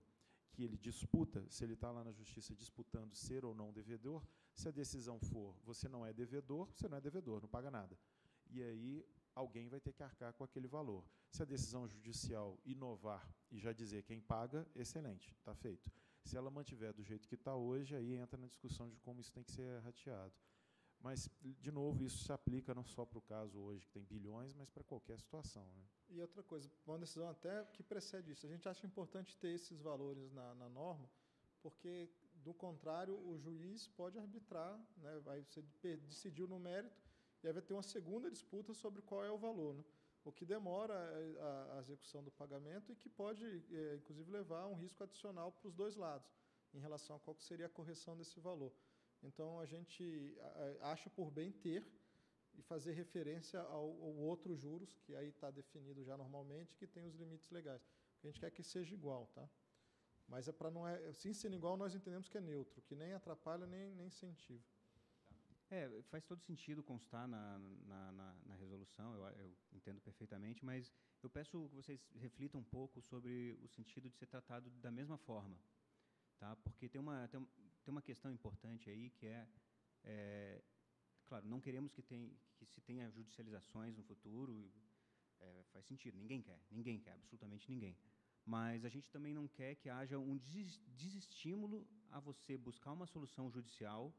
que ele disputa, se ele está lá na justiça disputando ser ou não devedor, se a decisão for você não é devedor, você não é devedor, não paga nada. E aí alguém vai ter que arcar com aquele valor. Se a decisão judicial inovar e já dizer quem paga, excelente, está feito. Se ela mantiver do jeito que está hoje, aí entra na discussão de como isso tem que ser rateado. Mas, de novo, isso se aplica não só para o caso hoje, que tem bilhões, mas para qualquer situação. Né? E outra coisa, uma decisão até que precede isso. A gente acha importante ter esses valores na, na norma, porque, do contrário, o juiz pode arbitrar, né, vai ser, decidiu no mérito, e aí vai ter uma segunda disputa sobre qual é o valor. Né? O que demora a, a execução do pagamento e que pode, é, inclusive, levar a um risco adicional para os dois lados, em relação a qual seria a correção desse valor. Então, a gente acha por bem ter e fazer referência ao, ao outro juros, que aí está definido já normalmente, que tem os limites legais. A gente quer que seja igual, tá? Mas é para não é, sim sendo igual, nós entendemos que é neutro, que nem atrapalha nem, nem incentiva. É, faz todo sentido constar na, na, na, na resolução, eu, eu, entendo perfeitamente, mas eu peço que vocês reflitam um pouco sobre o sentido de ser tratado da mesma forma, tá? porque tem uma, tem, tem uma questão importante aí que é, é claro, não queremos que, tem, que se tenha judicializações no futuro, é, faz sentido, ninguém quer, ninguém quer, absolutamente ninguém. Mas a gente também não quer que haja um desestímulo a você buscar uma solução judicial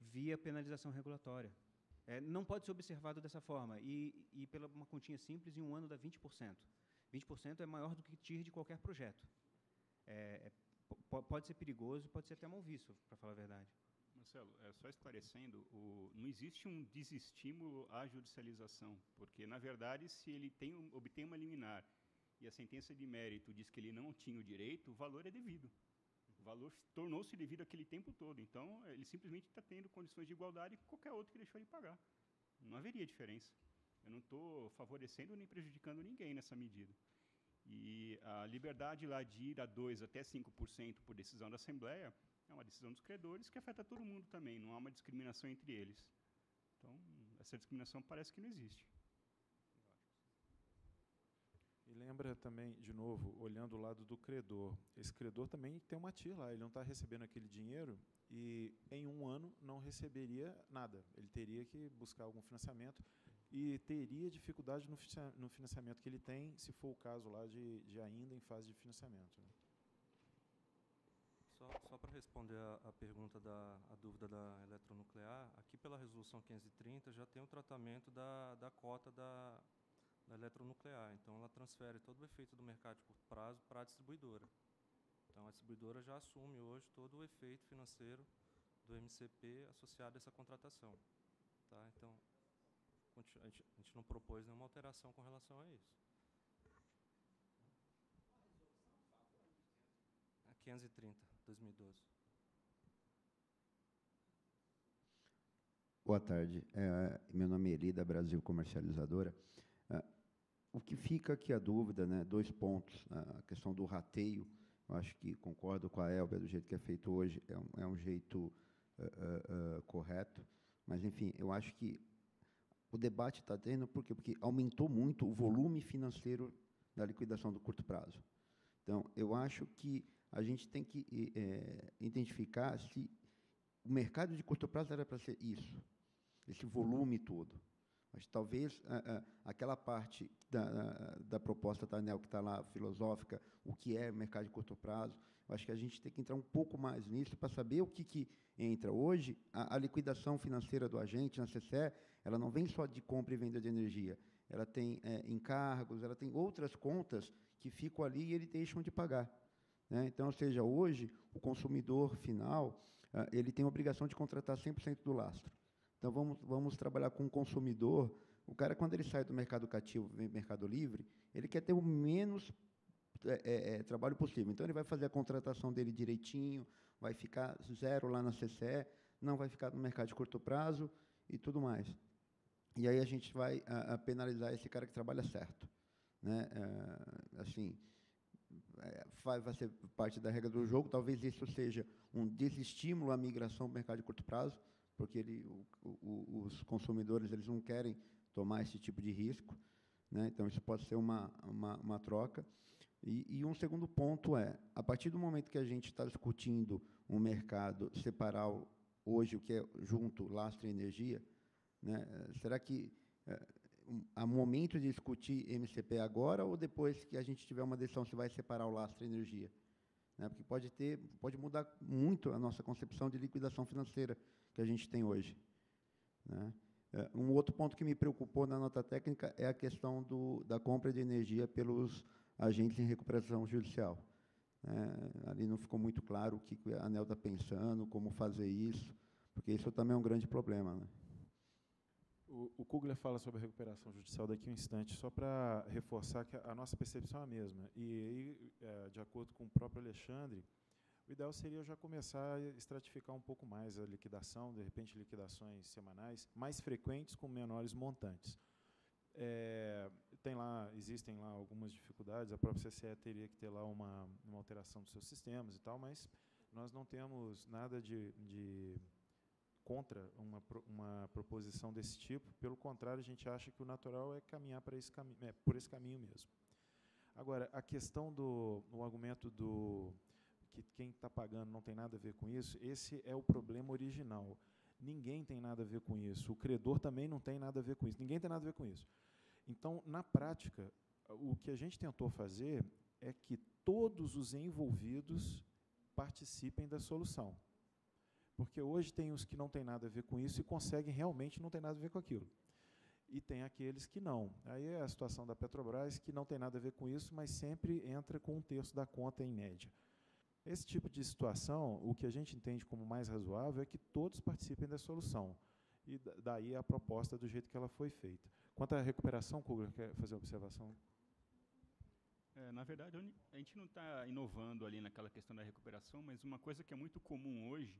via penalização regulatória. É, não pode ser observado dessa forma. E, e pela uma continha simples, em um ano dá 20%. 20% é maior do que TIR de qualquer projeto. É, é, pode ser perigoso, pode ser até mal visto, para falar a verdade. Marcelo, é, só esclarecendo, o, não existe um desestímulo à judicialização, porque, na verdade, se ele tem, obtém uma liminar e a sentença de mérito diz que ele não tinha o direito, o valor é devido. Valor tornou-se devido aquele tempo todo. Então, ele simplesmente está tendo condições de igualdade com qualquer outro que deixou ele pagar. Não haveria diferença. Eu não estou favorecendo nem prejudicando ninguém nessa medida. E a liberdade lá de ir a 2 até 5% por decisão da Assembleia é uma decisão dos credores que afeta todo mundo também, não há uma discriminação entre eles. Então, essa discriminação parece que não existe. E lembra também, de novo, olhando o lado do credor, esse credor também tem uma TIR lá, ele não está recebendo aquele dinheiro e em um ano não receberia nada. Ele teria que buscar algum financiamento e teria dificuldade no financiamento que ele tem, se for o caso lá de, de ainda em fase de financiamento. Né? Só, só para responder a, a, pergunta da a dúvida da eletronuclear, aqui pela resolução 530 já tem o tratamento da, da cota da, da eletronuclear. Então ela transfere todo o efeito do mercado de curto prazo para a distribuidora. Então a distribuidora já assume hoje todo o efeito financeiro do MCP associado a essa contratação. Tá? Então a gente, a gente não propôs nenhuma alteração com relação a isso. A 530. 2012. Boa tarde. É, meu nome é Elida Brasil Comercializadora. O que fica aqui a dúvida, né, dois pontos. A questão do rateio, eu acho que concordo com a Elbia, do jeito que é feito hoje, é um, é um jeito uh, uh, correto. Mas, enfim, eu acho que o debate está tendo por quê? porque aumentou muito o volume financeiro da liquidação do curto prazo. Então, eu acho que a gente tem que é, identificar se o mercado de curto prazo era para ser isso, esse volume todo. Mas talvez a, a, aquela parte da, da proposta da ANEL que está lá, filosófica, o que é mercado de curto prazo, eu acho que a gente tem que entrar um pouco mais nisso para saber o que, que entra. Hoje, a, a, liquidação financeira do agente na CCE, ela não vem só de compra e venda de energia, ela tem é, encargos, ela tem outras contas que ficam ali e eles deixam de pagar. Né? Então, ou seja, hoje, o consumidor final ele tem a obrigação de contratar 100% do lastro. Então, vamos, vamos trabalhar com o consumidor. O cara, quando ele sai do mercado cativo vem mercado livre, ele quer ter o menos é, é, é, trabalho possível. Então, ele vai fazer a contratação dele direitinho, vai ficar zero lá na CCE, não vai ficar no mercado de curto prazo e tudo mais. E aí a gente vai a, a penalizar esse cara que trabalha certo. Né? É, assim, é, vai, vai ser parte da regra do jogo. Talvez isso seja um desestímulo à migração do mercado de curto prazo, porque ele, o, o, os consumidores eles não querem tomar esse tipo de risco. Né? Então, isso pode ser uma, uma, uma troca. E, e, um segundo ponto é, a partir do momento que a gente está discutindo um mercado, separar hoje o que é junto lastro e energia, né? será que é, há momento de discutir MCP agora ou depois que a gente tiver uma decisão se vai separar o lastro e energia? Né? Porque pode, ter, pode mudar muito a nossa concepção de liquidação financeira que a gente tem hoje. Né? É, um outro ponto que me preocupou na nota técnica é a questão do, da compra de energia pelos agentes em recuperação judicial. É, ali não ficou muito claro o que a ANEL está pensando, como fazer isso, porque isso também é um grande problema. Né? O, o Kugler fala sobre a recuperação judicial daqui a um instante, só para reforçar que a, a, nossa percepção é a mesma. E, e é, de acordo com o próprio Alexandre, o ideal seria já começar a estratificar um pouco mais a liquidação, de repente liquidações semanais mais frequentes com menores montantes. É, tem lá, existem lá algumas dificuldades, a própria CCE teria que ter lá uma, uma alteração dos seus sistemas e tal, mas nós não temos nada de, de contra uma, uma proposição desse tipo. Pelo contrário, a gente acha que o natural é caminhar para esse caminho, é, por esse caminho mesmo. Agora, a questão do o argumento do que quem está pagando não tem nada a ver com isso, esse é o problema original. Ninguém tem nada a ver com isso. O credor também não tem nada a ver com isso. Ninguém tem nada a ver com isso. Então, na prática, o que a gente tentou fazer é que todos os envolvidos participem da solução Porque hoje tem os que não têm nada a ver com isso e conseguem realmente não ter nada a ver com aquilo. E tem aqueles que não. Aí é a situação da Petrobras, que não tem nada a ver com isso, mas sempre entra com um terço da conta em média. Esse tipo de situação, o que a gente entende como mais razoável é que todos participem da solução. E daí a proposta do jeito que ela foi feita. Quanto à recuperação, Kugler, quer fazer uma observação? É, na verdade, a gente não está inovando ali naquela questão da recuperação, mas uma coisa que é muito comum hoje,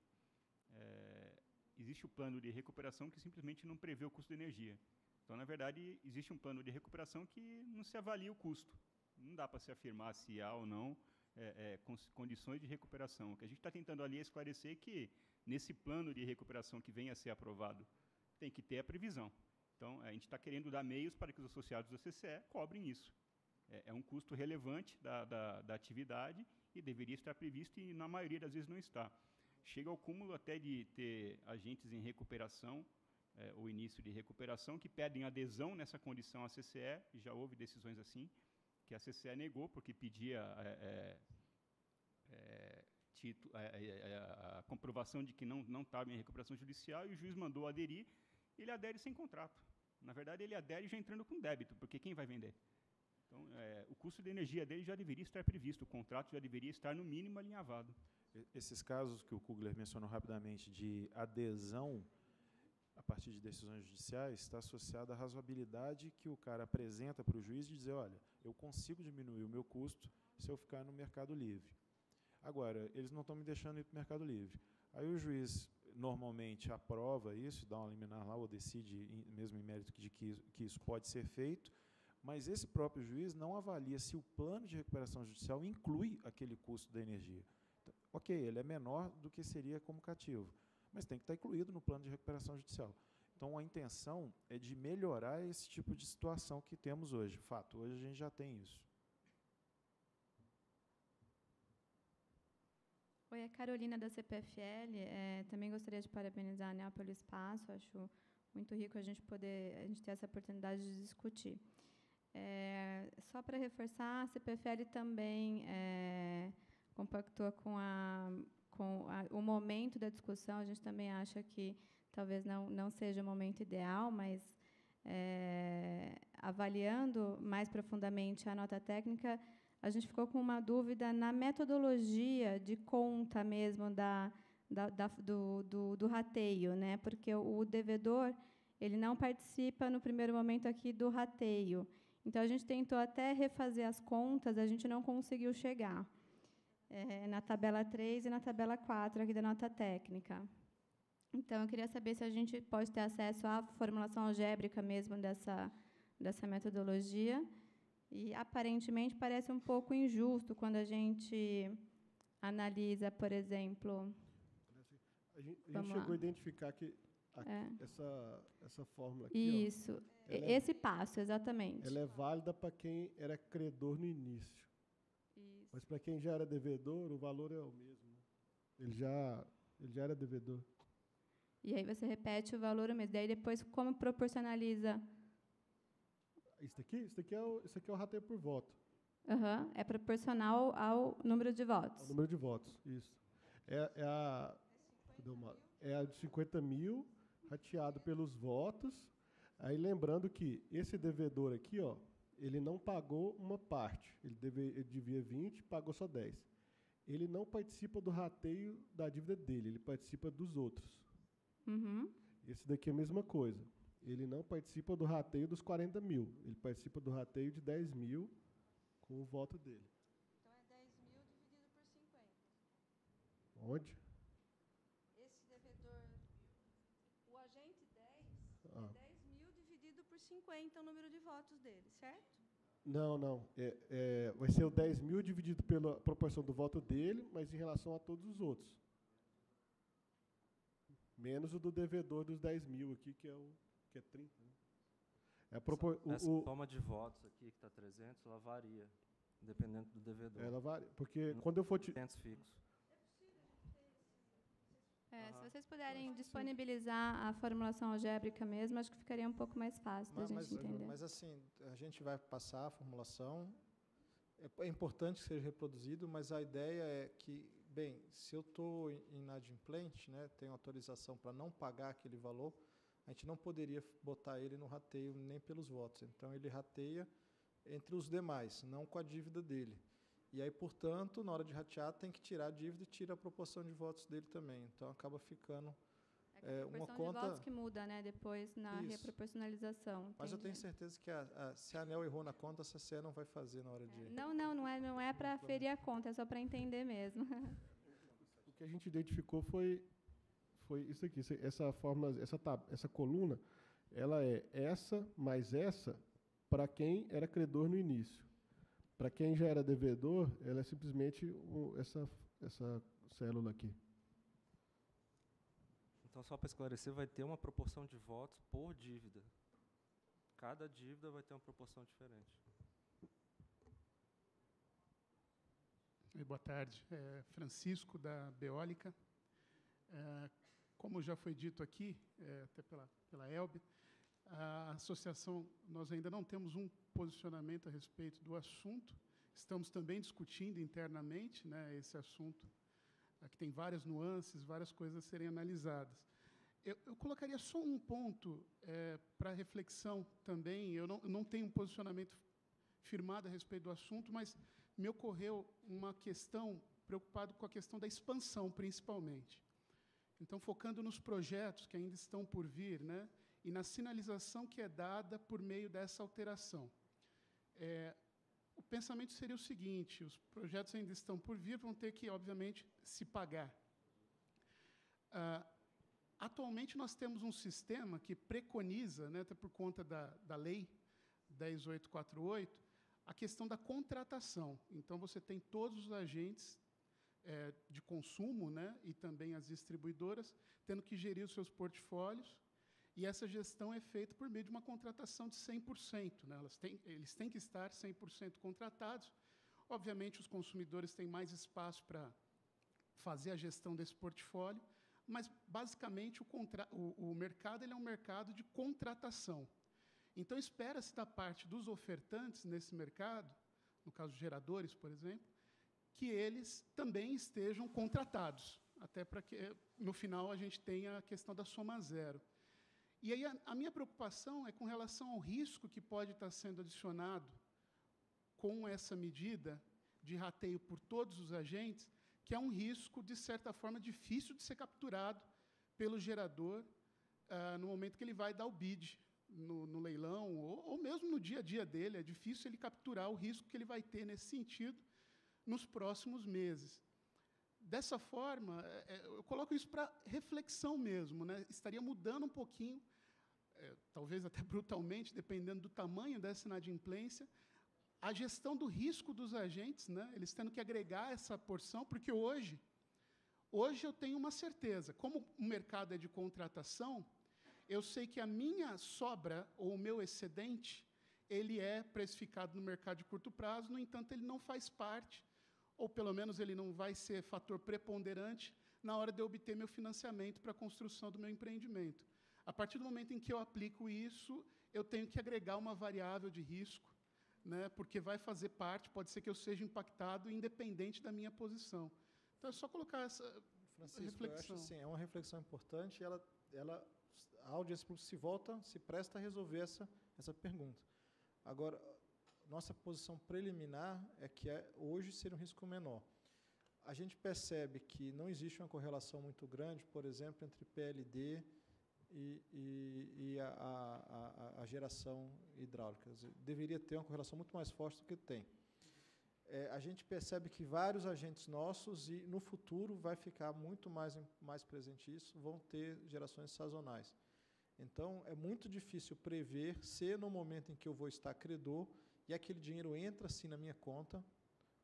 é, existe o plano de recuperação que simplesmente não prevê o custo de energia. Então, na verdade, existe um plano de recuperação que não se avalia o custo. Não dá para se afirmar se há ou não é, é, condições de recuperação. O que a gente está tentando ali é esclarecer que, nesse plano de recuperação que venha a ser aprovado, tem que ter a previsão. Então, a gente está querendo dar meios para que os associados do CCE cobrem isso. É, é um custo relevante da, da, da, atividade e deveria estar previsto e, na maioria das vezes, não está. Chega ao cúmulo até de ter agentes em recuperação, é, o início de recuperação, que pedem adesão nessa condição à CCE, já houve decisões assim, que a CCE negou, porque pedia é, é, é tito, é, a comprovação de que não, não estava em recuperação judicial, e o juiz mandou aderir, ele adere sem contrato. Na verdade, ele adere já entrando com débito, porque quem vai vender? Então, é, o custo de energia dele já deveria estar previsto, o contrato já deveria estar, no mínimo, alinhavado. Esses casos que o Kugler mencionou rapidamente de adesão partir de decisões judiciais está associado à razoabilidade que o cara apresenta para o juiz de dizer, olha, eu consigo diminuir o meu custo se eu ficar no mercado livre. Agora, eles não estão me deixando ir para o mercado livre. Aí o juiz normalmente aprova isso, dá uma liminar lá ou decide, mesmo em mérito de que, que isso pode ser feito, mas esse próprio juiz não avalia se o plano de recuperação judicial inclui aquele custo da energia. Então, ok, ele é menor do que seria como cativo, mas tem que estar incluído no plano de recuperação judicial. Então, a intenção é de melhorar esse tipo de situação que temos hoje. Fato, hoje a gente já tem isso. Oi, é Carolina da CPFL. É, também gostaria de parabenizar a ANEL pelo espaço. Acho muito rico a gente poder a gente ter essa oportunidade de discutir. É, só para reforçar, a CPFL também é, compactua com, a, com a, o momento da discussão. A gente também acha que talvez não, não seja o momento ideal, mas é, avaliando mais profundamente a nota técnica, a gente ficou com uma dúvida na metodologia de conta mesmo da, da, da do, do, do, rateio, né? porque o, devedor ele não participa no primeiro momento aqui do rateio. Então, a gente tentou até refazer as contas, a gente não conseguiu chegar é, na tabela 3 e na tabela 4 aqui da nota técnica. Então, eu queria saber se a gente pode ter acesso à formulação algébrica mesmo dessa, dessa metodologia. E, aparentemente, parece um pouco injusto quando a gente analisa, por exemplo... A gente, a gente chegou a identificar que é. essa, essa fórmula aqui... Isso. Ó, é Esse é, passo, exatamente. Ela é válida para quem era credor no início. Mas para quem já era devedor, o valor é o mesmo. Ele já, ele já era devedor. E aí você repete o valor mesmo. Daí depois, como proporcionaliza? Isso aqui, isso aqui é o, isso aqui é o rateio por voto. Uhum. É proporcional ao número de votos. Ao número de votos, isso. É, é a, é a de 50 mil rateado pelos votos Aí lembrando que esse devedor aqui, ó, ele não pagou uma parte. Ele, deve, ele devia 20, pagou só 10. Ele não participa do rateio da dívida dele, ele participa dos outros. Uhum. Esse daqui é a mesma coisa. Ele não participa do rateio dos 40 mil. Ele participa do rateio de 10 mil com o voto dele. Então é 10 mil dividido por 50. Onde? Esse devedor, o agente 10, ah. é 10 50 o número de votos dele, certo? Não, não. É, é, vai ser o 10 mil dividido pela proporção do voto dele, mas em relação a todos os outros. Menos o do devedor dos 10 mil aqui, que é, o, que é 30. Né? É a propor, essa, o, soma de votos aqui, que está 300, ela varia, dependendo do devedor. Ela varia, porque Não quando eu for... Te... fixos. É, se vocês puderem disponibilizar a formulação algébrica mesmo, acho que ficaria um pouco mais fácil da gente mas, entender. Mas assim, a gente vai passar a formulação. É, é importante que seja reproduzido, mas a ideia é que bem, se eu estou inadimplente, né, tenho autorização para não pagar aquele valor, a gente não poderia botar ele no rateio nem pelos votos. Então, ele rateia entre os demais, não com a dívida dele. E aí, portanto, na hora de ratear, tem que tirar a dívida e tira a proporção de votos dele também. Então, acaba ficando é, uma conta... de votos que muda, né, depois na Isso. reproporcionalização. Mas eu tenho certeza que a, a, se a ANEL errou na conta, a CCE não vai fazer na hora de... É. Não, não, não é, não é para ferir a conta, é só para entender mesmo. O que a gente identificou foi, foi isso aqui, essa forma, essa, essa coluna, ela é essa mais essa para quem era credor no início. Para quem já era devedor, ela é simplesmente essa, essa célula aqui. Então, só para esclarecer, vai ter uma proporção de votos por dívida. Cada dívida vai ter uma proporção diferente. Boa tarde. É Francisco, da Beólica. É, como já foi dito aqui, é, até pela, pela Elbe, a associação, nós ainda não temos um posicionamento a respeito do assunto. Estamos também discutindo internamente né, esse assunto. Aqui tem várias nuances, várias coisas a serem analisadas. Eu, eu colocaria só um ponto é, para reflexão também. Eu não, eu não tenho um posicionamento firmado a respeito do assunto, mas me ocorreu uma questão, preocupado com a questão da expansão, principalmente. Então, focando nos projetos que ainda estão por vir, né, e na sinalização que é dada por meio dessa alteração. É, o pensamento seria o seguinte: os projetos ainda estão por vir, vão ter que, obviamente, se pagar. Ah, atualmente, nós temos um sistema que preconiza, né, até por conta da, da lei 10848, a questão da contratação. Então, você tem todos os agentes é, de consumo né, e também as distribuidoras tendo que gerir os seus portfólios e essa gestão é feita por meio de uma contratação de 100%. Né? Elas têm, eles têm que estar 100% contratados. Obviamente, os consumidores têm mais espaço para fazer a gestão desse portfólio, mas, basicamente, o, contra, o, o mercado ele é um mercado de contratação. Então, espera-se da parte dos ofertantes nesse mercado, no caso geradores, por exemplo, que eles também estejam contratados, até para que, no final, a gente tenha a questão da soma zero. E aí a, a, minha preocupação é com relação ao risco que pode estar sendo adicionado com essa medida de rateio por todos os agentes, que é um risco, de certa forma, difícil de ser capturado pelo gerador uh, no momento que ele vai dar o bid no, no leilão, ou, ou, mesmo no dia a dia dele. É difícil ele capturar o risco que ele vai ter nesse sentido nos próximos meses. Dessa forma, é, é, eu coloco isso para reflexão mesmo, né? estaria mudando um pouquinho, é, talvez até brutalmente, dependendo do tamanho dessa inadimplência, a gestão do risco dos agentes, né? eles tendo que agregar essa porção, porque hoje, hoje eu tenho uma certeza, como o mercado é de contratação, eu sei que a minha sobra ou o meu excedente, ele é precificado no mercado de curto prazo, no entanto, ele não faz parte ou pelo menos ele não vai ser fator preponderante na hora de eu obter meu financiamento para a construção do meu empreendimento. A partir do momento em que eu aplico isso, eu tenho que agregar uma variável de risco, né, porque vai fazer parte, pode ser que eu seja impactado independente da minha posição. Então, é só colocar essa Francisco, reflexão. Eu acho assim, é uma reflexão importante e ela, ela, a audiência se volta, se presta a resolver essa, essa pergunta. Agora, nossa posição preliminar é que é, hoje seria um risco menor. A gente percebe que não existe uma correlação muito grande, por exemplo, entre PLD e, e, e a, a, a, geração hidráulica. Deveria ter uma correlação muito mais forte do que tem. É, a gente percebe que vários agentes nossos, e no futuro vai ficar muito mais, mais presente isso, vão ter gerações sazonais. Então, é muito difícil prever se, no momento em que eu vou estar credor, e aquele dinheiro entra assim na minha conta,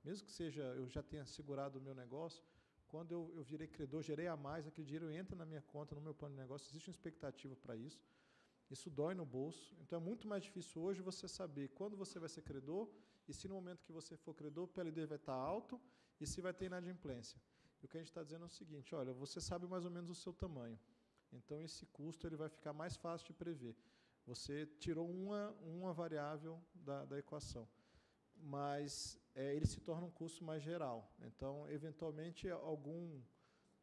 mesmo que seja eu já tenha segurado o meu negócio, quando eu, eu virei credor, gerei a mais, aquele dinheiro entra na minha conta, no meu plano de negócio, existe uma expectativa para isso. Isso dói no bolso. Então é muito mais difícil hoje você saber quando você vai ser credor e se no momento que você for credor, o PLD vai estar alto e se vai ter inadimplência. E o que a gente está dizendo é o seguinte: olha, você sabe mais ou menos o seu tamanho. Então esse custo ele vai ficar mais fácil de prever. Você tirou uma, uma variável da, da equação. Mas é, ele se torna um custo mais geral. Então, eventualmente, algum,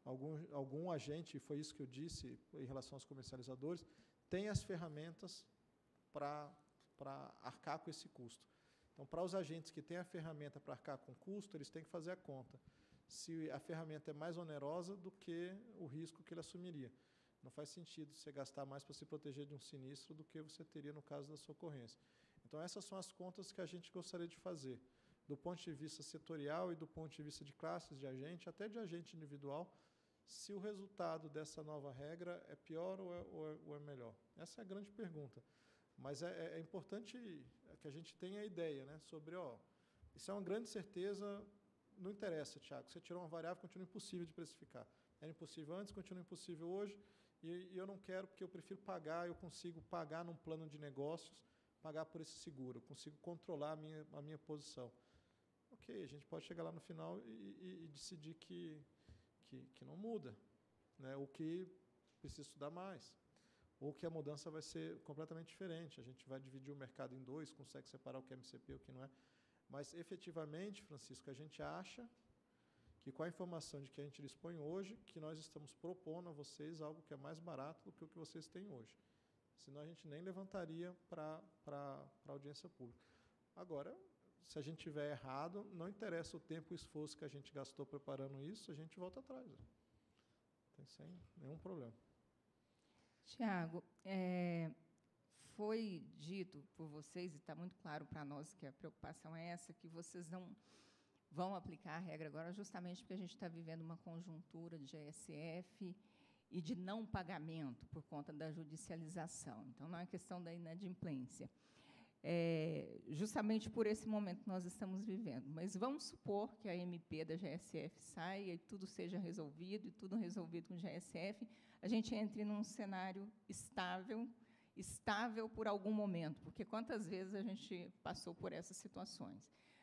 algum, algum agente, foi isso que eu disse em relação aos comercializadores, tem as ferramentas para arcar com esse custo. Então, para os agentes que têm a ferramenta para arcar com custo, eles têm que fazer a conta. Se a ferramenta é mais onerosa do que o risco que ele assumiria. Não faz sentido você gastar mais para se proteger de um sinistro do que você teria no caso da sua ocorrência. Então, essas são as contas que a gente gostaria de fazer, do ponto de vista setorial e do ponto de vista de classes de agente, até de agente individual, se o resultado dessa nova regra é pior ou é, ou é, ou é melhor. Essa é a grande pergunta. Mas é, é, é importante que a gente tenha a ideia né, sobre, ó, isso é uma grande certeza, não interessa, Tiago, você tirou uma variável, continua impossível de precificar. Era impossível antes, continua impossível hoje, e, eu não quero porque eu prefiro pagar, eu consigo pagar num plano de negócios, pagar por esse seguro, eu consigo controlar a minha, a minha posição. Ok, a gente pode chegar lá no final e, e, e decidir que, que, que não muda, né? ou que precisa estudar mais, ou que a mudança vai ser completamente diferente. A gente vai dividir o mercado em dois, consegue separar o que é MCP e o que não é. Mas, efetivamente, Francisco, a gente acha que com a informação de que a gente dispõe hoje, que nós estamos propondo a vocês algo que é mais barato do que o que vocês têm hoje. Senão a gente nem levantaria para a audiência pública. Agora, se a gente tiver errado, não interessa o tempo e esforço que a gente gastou preparando isso, a gente volta atrás. Tem sem nenhum problema. Tiago, é, foi dito por vocês, e está muito claro para nós que a preocupação é essa, que vocês não vão aplicar a regra agora, justamente porque a gente está vivendo uma conjuntura de GSF e de não pagamento por conta da judicialização. Então, não é questão da inadimplência. É, justamente por esse momento que nós estamos vivendo. Mas vamos supor que a MP da GSF saia e tudo seja resolvido, e tudo resolvido com GSF, a gente entre num cenário estável, estável por algum momento, porque quantas vezes a gente passou por essas situações.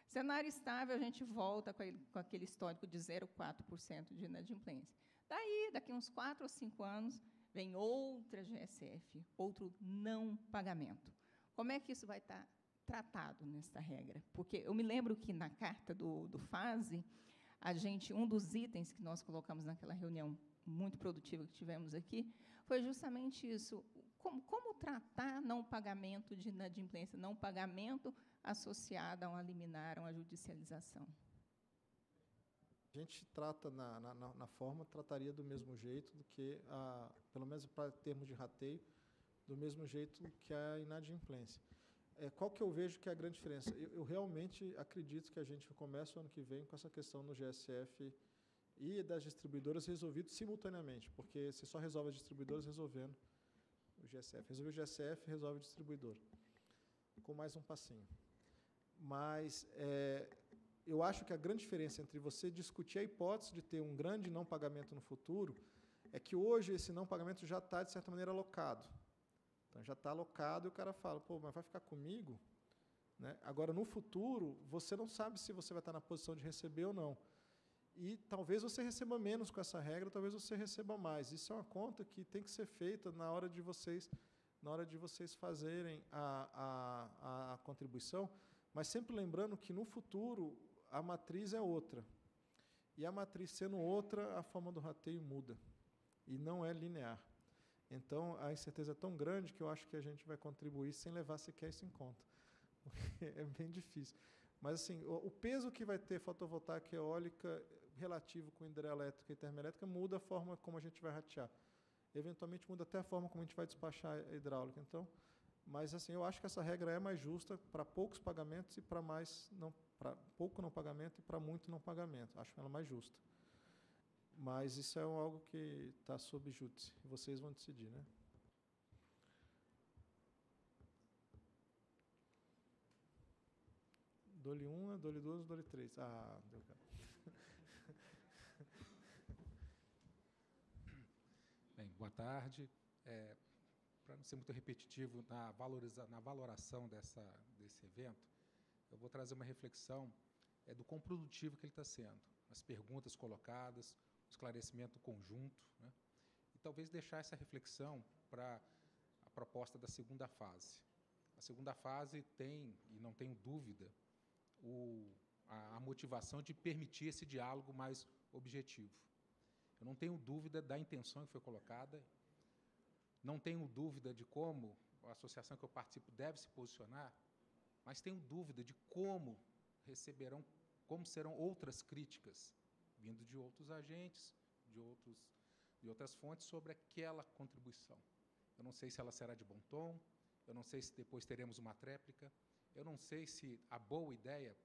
Cenário estável, a gente volta com, aquele histórico de 0,4% de inadimplência. Daí, daqui uns 4 ou 5 anos, vem outra GSF, outro não pagamento. Como é que isso vai estar tratado nesta regra? Porque eu me lembro que na carta do, do FASE, a gente, um dos itens que nós colocamos naquela reunião muito produtiva que tivemos aqui, foi justamente isso. Como, como tratar não pagamento de inadimplência, não pagamento associado a uma liminar, a uma judicialização? A gente trata, na, na, na, forma, trataria do mesmo jeito do que, a, pelo menos para termos de rateio, do mesmo jeito que a inadimplência. É, qual que eu vejo que é a grande diferença? Eu, eu, realmente acredito que a gente começa o ano que vem com essa questão no GSF e das distribuidoras resolvido simultaneamente, porque você só resolve as distribuidoras resolvendo o GSF. Resolve o GSF, resolve o distribuidor, com mais um passinho. Mas é, eu acho que a grande diferença entre você discutir a hipótese de ter um grande não pagamento no futuro é que hoje esse não pagamento já está, de certa maneira, alocado. Então, já está alocado e o cara fala, pô, mas vai ficar comigo? Né? Agora, no futuro, você não sabe se você vai estar na posição de receber ou não. E talvez você receba menos com essa regra, talvez você receba mais. Isso é uma conta que tem que ser feita na hora de vocês, na hora de vocês fazerem a, a, a contribuição, mas sempre lembrando que no futuro a matriz é outra. E a matriz sendo outra, a forma do rateio muda. E não é linear. Então, a incerteza é tão grande que eu acho que a gente vai contribuir sem levar sequer isso em conta. é bem difícil. Mas, assim, o, peso que vai ter fotovoltaica e eólica relativo com hidrelétrica e termoelétrica muda a forma como a gente vai ratear. Eventualmente muda até a forma como a gente vai despachar a hidráulica. Então, mas assim, eu acho que essa regra é mais justa para poucos pagamentos e para mais não para pouco não pagamento e para muito não pagamento. Acho ela mais justa. Mas isso é algo que está sob júdice. Vocês vão decidir, né? Dole 1, dole 2, dole 3. Ah, deu Bem, boa tarde. É, Para não ser muito repetitivo na, valoriza, na valoração dessa, desse evento, eu vou trazer uma reflexão é, do quão produtivo que ele está sendo. As perguntas colocadas, o esclarecimento conjunto, né? e talvez deixar essa reflexão para a proposta da segunda fase. A segunda fase tem, e não tenho dúvida, o, a, motivação de permitir esse diálogo mais objetivo. Eu não tenho dúvida da intenção que foi colocada, não tenho dúvida de como a associação que eu participo deve se posicionar, mas tenho dúvida de como receberão, como serão outras críticas vindo de outros agentes, de outros de outras fontes sobre aquela contribuição. Eu não sei se ela será de bom tom, eu não sei se depois teremos uma tréplica, eu não sei se a boa ideia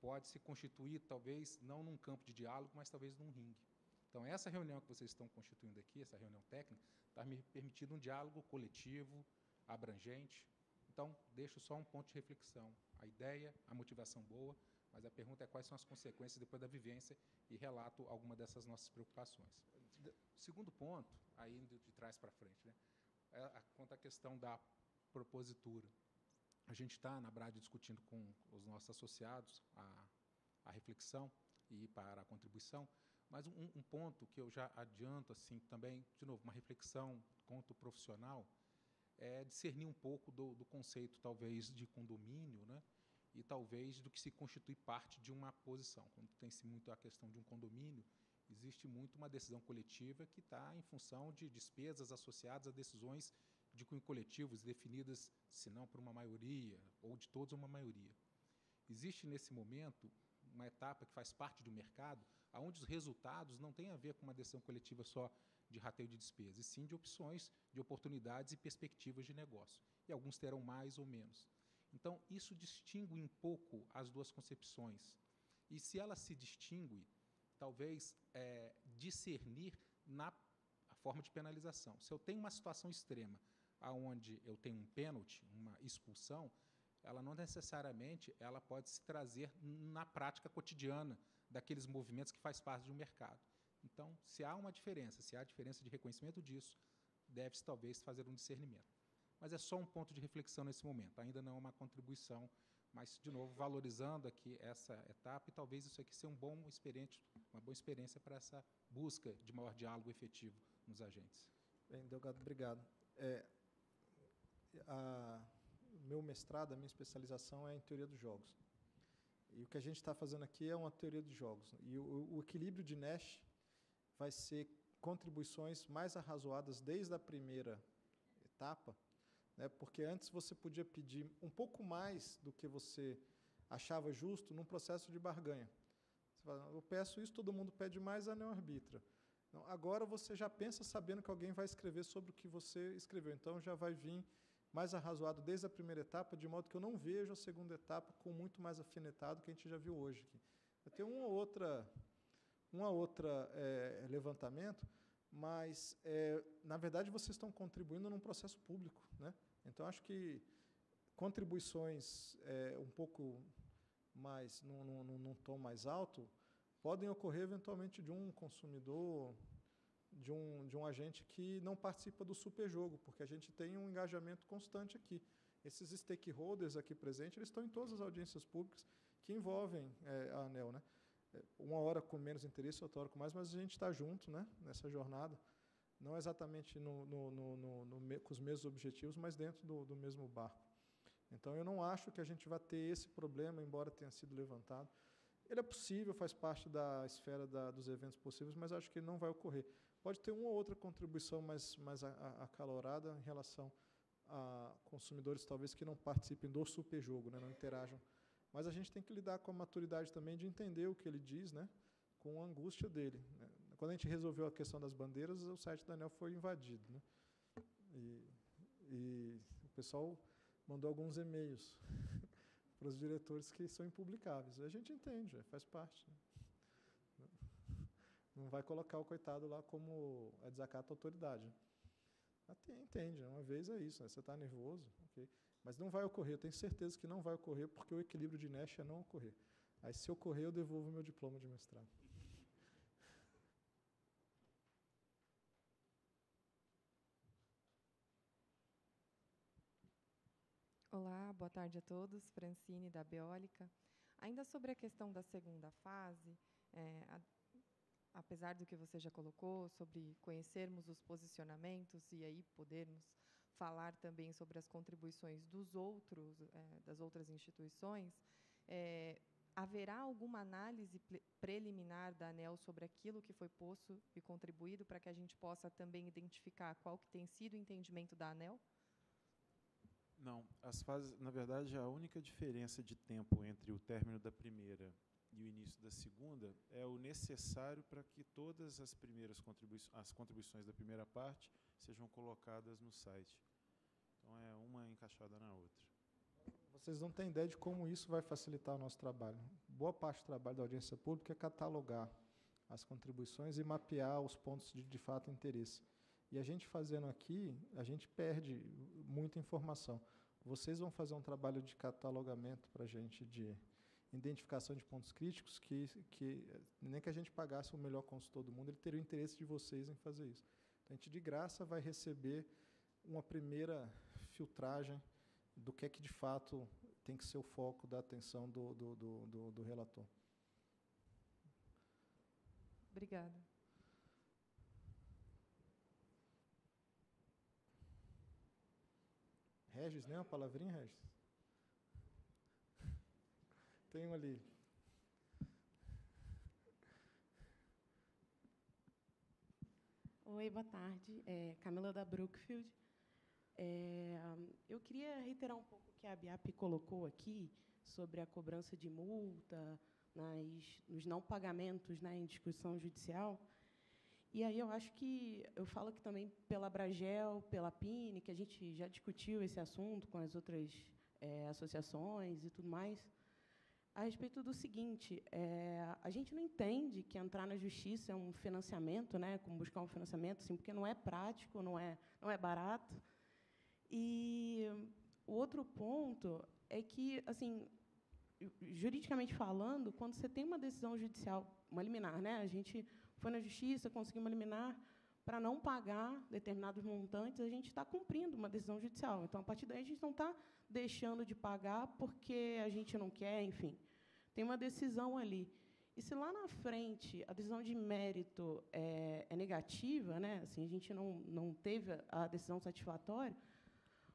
pode se constituir, talvez, não num campo de diálogo, mas talvez num ringue. Então, essa reunião que vocês estão constituindo aqui, essa reunião técnica, está me permitindo um diálogo coletivo, abrangente. Então, deixo só um ponto de reflexão. A ideia, a motivação boa, mas a pergunta é quais são as consequências depois da vivência e relato alguma dessas nossas preocupações. Segundo ponto, aí de trás para frente, né, é a, quanto à questão da propositura. A gente está na BRAD discutindo com os nossos associados a, a reflexão e para a contribuição, mas um, um, ponto que eu já adianto, assim, também, de novo, uma reflexão quanto profissional, é discernir um pouco do, do conceito, talvez, de condomínio, né? e talvez do que se constitui parte de uma posição. Quando tem-se muito a questão de um condomínio, existe muito uma decisão coletiva que está em função de despesas associadas a decisões de cunho coletivos definidas, se não por uma maioria, ou de todos uma maioria. Existe, nesse momento, uma etapa que faz parte do mercado, onde os resultados não têm a ver com uma decisão coletiva só de rateio de despesas, e sim de opções, de oportunidades e perspectivas de negócio. E alguns terão mais ou menos. Então, isso distingue um pouco as duas concepções. E se ela se distingue, talvez é, discernir na forma de penalização. Se eu tenho uma situação extrema, aonde eu tenho um pênalti, uma expulsão, ela não necessariamente ela pode se trazer na prática cotidiana daqueles movimentos que faz parte de um mercado. Então, se há uma diferença, se há diferença de reconhecimento disso, deve-se talvez fazer um discernimento. Mas é só um ponto de reflexão nesse momento, ainda não é uma contribuição mas de novo valorizando aqui essa etapa e talvez isso aqui seja um bom uma boa experiência para essa busca de maior diálogo efetivo nos agentes. Bem, Delgado, obrigado. É, a, meu mestrado, a minha especialização é em teoria dos jogos. E o que a gente está fazendo aqui é uma teoria dos jogos. E o, o equilíbrio de Nash vai ser contribuições mais arrazoadas desde a primeira etapa né? porque antes você podia pedir um pouco mais do que você achava justo num processo de barganha. Você fala, eu peço isso, todo mundo pede mais, a não arbitra. Então, agora você já pensa sabendo que alguém vai escrever sobre o que você escreveu, então já vai vir mais arrazoado desde a primeira etapa, de modo que eu não vejo a segunda etapa com muito mais afinetado que a gente já viu hoje. Aqui. Vai ter uma outra, uma outra é, levantamento, mas, é, na verdade, vocês estão contribuindo num processo público. Né? Então, acho que contribuições é, um pouco mais, num, num, num tom mais alto, podem ocorrer eventualmente de um consumidor, de um, de um agente que não participa do superjogo, porque a gente tem um engajamento constante aqui. Esses stakeholders aqui presentes, eles estão em todas as audiências públicas que envolvem é, a ANEL. Né? É, uma hora com menos interesse, outra hora com mais, mas a gente está junto né, nessa jornada não exatamente no, no, no, no, com os mesmos objetivos, mas dentro do, do mesmo barco. Então, eu não acho que a gente vai ter esse problema, embora tenha sido levantado. Ele é possível, faz parte da esfera da, dos eventos possíveis, mas acho que ele não vai ocorrer. Pode ter uma ou outra contribuição mais, mais acalorada em relação a consumidores, talvez, que não participem do superjogo, né, não interajam. Mas a gente tem que lidar com a maturidade também de entender o que ele diz, né, com a angústia dele. Né. Quando a gente resolveu a questão das bandeiras, o site da ANEL foi invadido. Né? E, e o pessoal mandou alguns e-mails para os diretores que são impublicáveis. A gente entende, faz parte. Né? Não vai colocar o coitado lá como a desacato à autoridade. Até entende, uma vez é isso, né? você está nervoso, mas não vai ocorrer, eu tenho certeza que não vai ocorrer, porque o equilíbrio de Nash é não ocorrer. Aí, se ocorrer, eu devolvo meu diploma de mestrado. Olá, boa tarde a todos. Francine, da Beólica. Ainda sobre a questão da segunda fase, é, a, apesar do que você já colocou, sobre conhecermos os posicionamentos e aí podermos falar também sobre as contribuições dos outros, é, das outras instituições, é, haverá alguma análise preliminar da ANEL sobre aquilo que foi posto e contribuído para que a gente possa também identificar qual que tem sido o entendimento da ANEL? Não, as fases, na verdade, a única diferença de tempo entre o término da primeira e o início da segunda é o necessário para que todas as primeiras contribuições, as contribuições da primeira parte sejam colocadas no site. Então é uma encaixada na outra. Vocês não têm ideia de como isso vai facilitar o nosso trabalho. Boa parte do trabalho da audiência pública é catalogar as contribuições e mapear os pontos de, de fato interesse. E a gente fazendo aqui, a gente perde muita informação. Vocês vão fazer um trabalho de catalogamento para a gente, de identificação de pontos críticos, que, que nem que a gente pagasse o melhor consultor do mundo, ele teria o interesse de vocês em fazer isso. Então, a gente, de graça, vai receber uma primeira filtragem do que é que, de fato, tem que ser o foco da atenção do, do, do, do, do relator. Obrigada. Regis, né? Uma palavrinha, Regis? Tem um ali. Oi, boa tarde. É Camila da Brookfield. É, eu queria reiterar um pouco o que a BIAP colocou aqui sobre a cobrança de multa nas, nos não pagamentos né, em discussão judicial. E aí eu acho que eu falo que também pela Bragel, pela Pine, que a gente já discutiu esse assunto com as outras é, associações e tudo mais, a respeito do seguinte: é, a gente não entende que entrar na justiça é um financiamento, né, como buscar um financiamento, assim, porque não é prático, não é, não é barato. E o outro ponto é que, assim, juridicamente falando, quando você tem uma decisão judicial, uma liminar, né, a gente foi na justiça, conseguiu uma liminar para não pagar determinados montantes, a gente está cumprindo uma decisão judicial. Então, a partir daí, a gente não está deixando de pagar porque a gente não quer, enfim. Tem uma decisão ali. E se lá na frente a decisão de mérito é, é negativa, né, assim, a gente não, não teve a decisão satisfatória,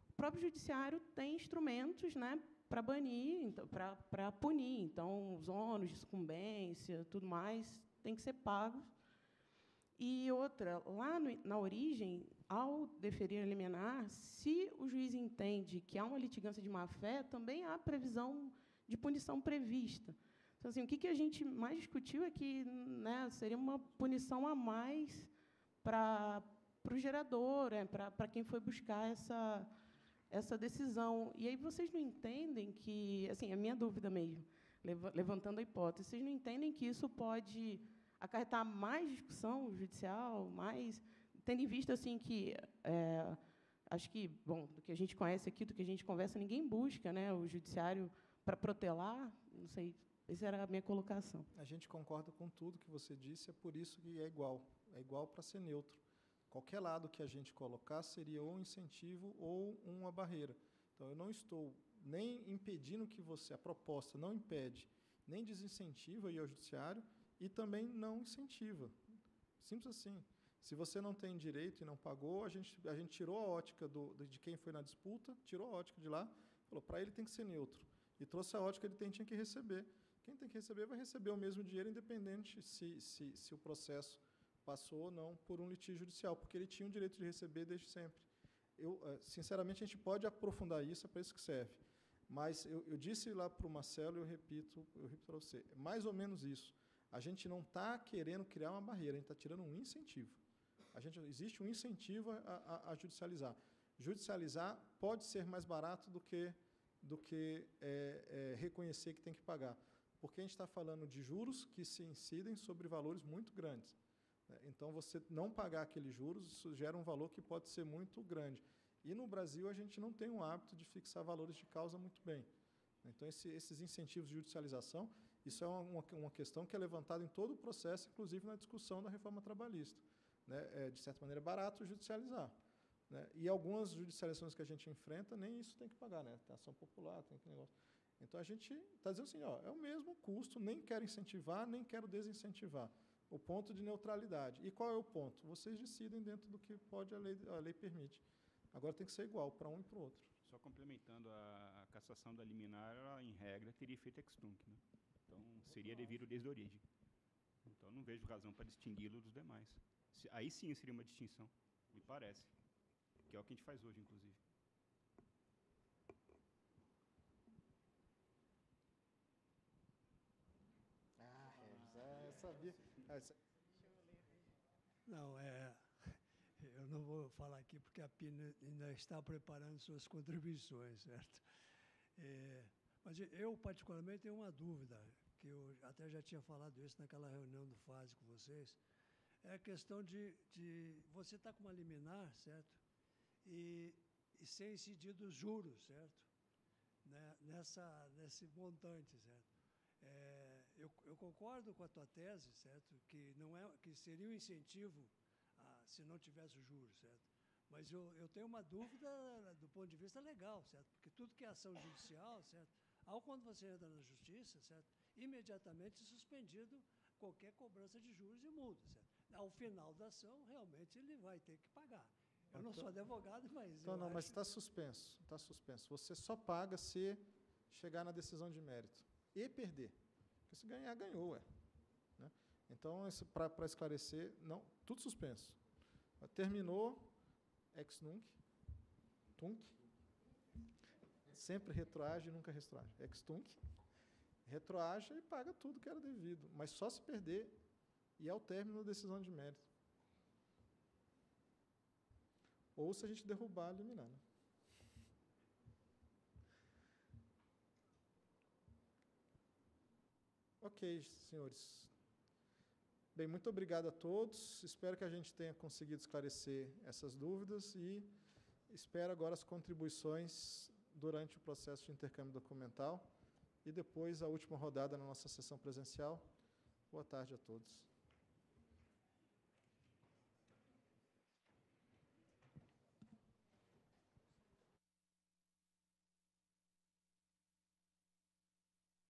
o próprio judiciário tem instrumentos né, para banir, então, para punir. Então, os ônus de sucumbência, tudo mais, tem que ser pagos. E outra, lá no, na origem, ao deferir a liminar, se o juiz entende que há uma litigância de má-fé, também há previsão de punição prevista. Então, assim, o que, a gente mais discutiu é que né, seria uma punição a mais para o gerador, é, para quem foi buscar essa, essa decisão. E aí vocês não entendem que, assim, a minha dúvida mesmo, levantando a hipótese, vocês não entendem que isso pode acarretar mais discussão judicial, mais tendo em vista assim que é, acho que bom do que a gente conhece aqui, do que a gente conversa, ninguém busca, né, o judiciário para protelar, não sei. Essa era a minha colocação. A gente concorda com tudo que você disse, é por isso que é igual, é igual para ser neutro. Qualquer lado que a gente colocar seria ou um incentivo ou uma barreira. Então, eu não estou nem impedindo que você, a proposta não impede, nem desincentiva ir ao judiciário e também não incentiva. Simples assim. Se você não tem direito e não pagou, a gente, a gente tirou a ótica do, de quem foi na disputa, tirou a ótica de lá, falou, para ele tem que ser neutro. E trouxe a ótica de quem tinha que receber. Quem tem que receber vai receber o mesmo dinheiro, independente se, se, se o processo passou ou não por um litígio judicial, porque ele tinha o direito de receber desde sempre. Eu, eh, sinceramente, a gente pode aprofundar isso, é para isso que serve. Mas eu, eu disse lá para o Marcelo, e eu repito, eu repito para você, é mais ou menos isso. A gente não está querendo criar uma barreira, a gente está tirando um incentivo. A gente, existe um incentivo a, a, a judicializar. Judicializar pode ser mais barato do que, do que é, é, reconhecer que tem que pagar. Porque a gente está falando de juros que se incidem sobre valores muito grandes. Né? Então, você não pagar aqueles juros, isso gera um valor que pode ser muito grande. E no Brasil, a gente não tem um hábito de fixar valores de causa muito bem. Então, esse, esses incentivos de judicialização, isso é uma, uma, questão que é levantada em todo o processo, inclusive na discussão da reforma trabalhista. Né? É, de certa maneira, barato judicializar. Né? E algumas judicializações que a gente enfrenta, nem isso tem que pagar. Né? Tem ação popular, tem que negócio. Então, a gente está dizendo assim, ó, é o mesmo custo, nem quero incentivar, nem quero desincentivar o ponto de neutralidade. E qual é o ponto? Vocês decidem dentro do que pode a lei, a lei permite. Agora tem que ser igual para um e para o outro. Só complementando, a, cassação da liminar, ela, em regra, teria efeito ex tunc. Né? Então, seria devido desde a origem. Então, não vejo razão para distingui-lo dos demais. Aí sim seria uma distinção, me parece. Que é o que a gente faz hoje, inclusive. Ah, é, eu sabia. Ah, Não, é. Eu não vou falar aqui porque a PIN ainda está preparando suas contribuições, certo? É, mas eu, particularmente, tenho uma dúvida, que eu até já tinha falado isso naquela reunião do FASE com vocês. É a questão de, de você estar com uma liminar, certo? E, e ser os juros, certo? Né? Nessa, nesse montante, certo? É, eu, eu concordo com a tua tese, certo? Que não é que seria um incentivo ah, se não tivesse os juros, certo? Mas eu, eu tenho uma dúvida do ponto de vista legal, certo? Porque tudo que é ação judicial, certo? Ao quando você entra na justiça, certo? Imediatamente é suspendido qualquer cobrança de juros e multa, certo? Ao final da ação, realmente ele vai ter que pagar. Eu não sou advogado, mas não, mas acho- está suspenso. Está suspenso. Você só paga se chegar na decisão de mérito e perder. Porque se ganhar, ganhou, ué. Né? Então, para esclarecer, não, tudo suspenso. Terminou, ex nunc, tunc, sempre retroage, nunca retroage. Ex tunc, retroage e paga tudo que era devido, mas só se perder e ao término da decisão de mérito. Ou se a gente derrubar a. Né? Ok, senhores. Bem, muito obrigado a todos. Espero que a gente tenha conseguido esclarecer essas dúvidas e espero agora as contribuições durante o processo de intercâmbio documental e depois a última rodada na nossa sessão presencial. Boa tarde a todos.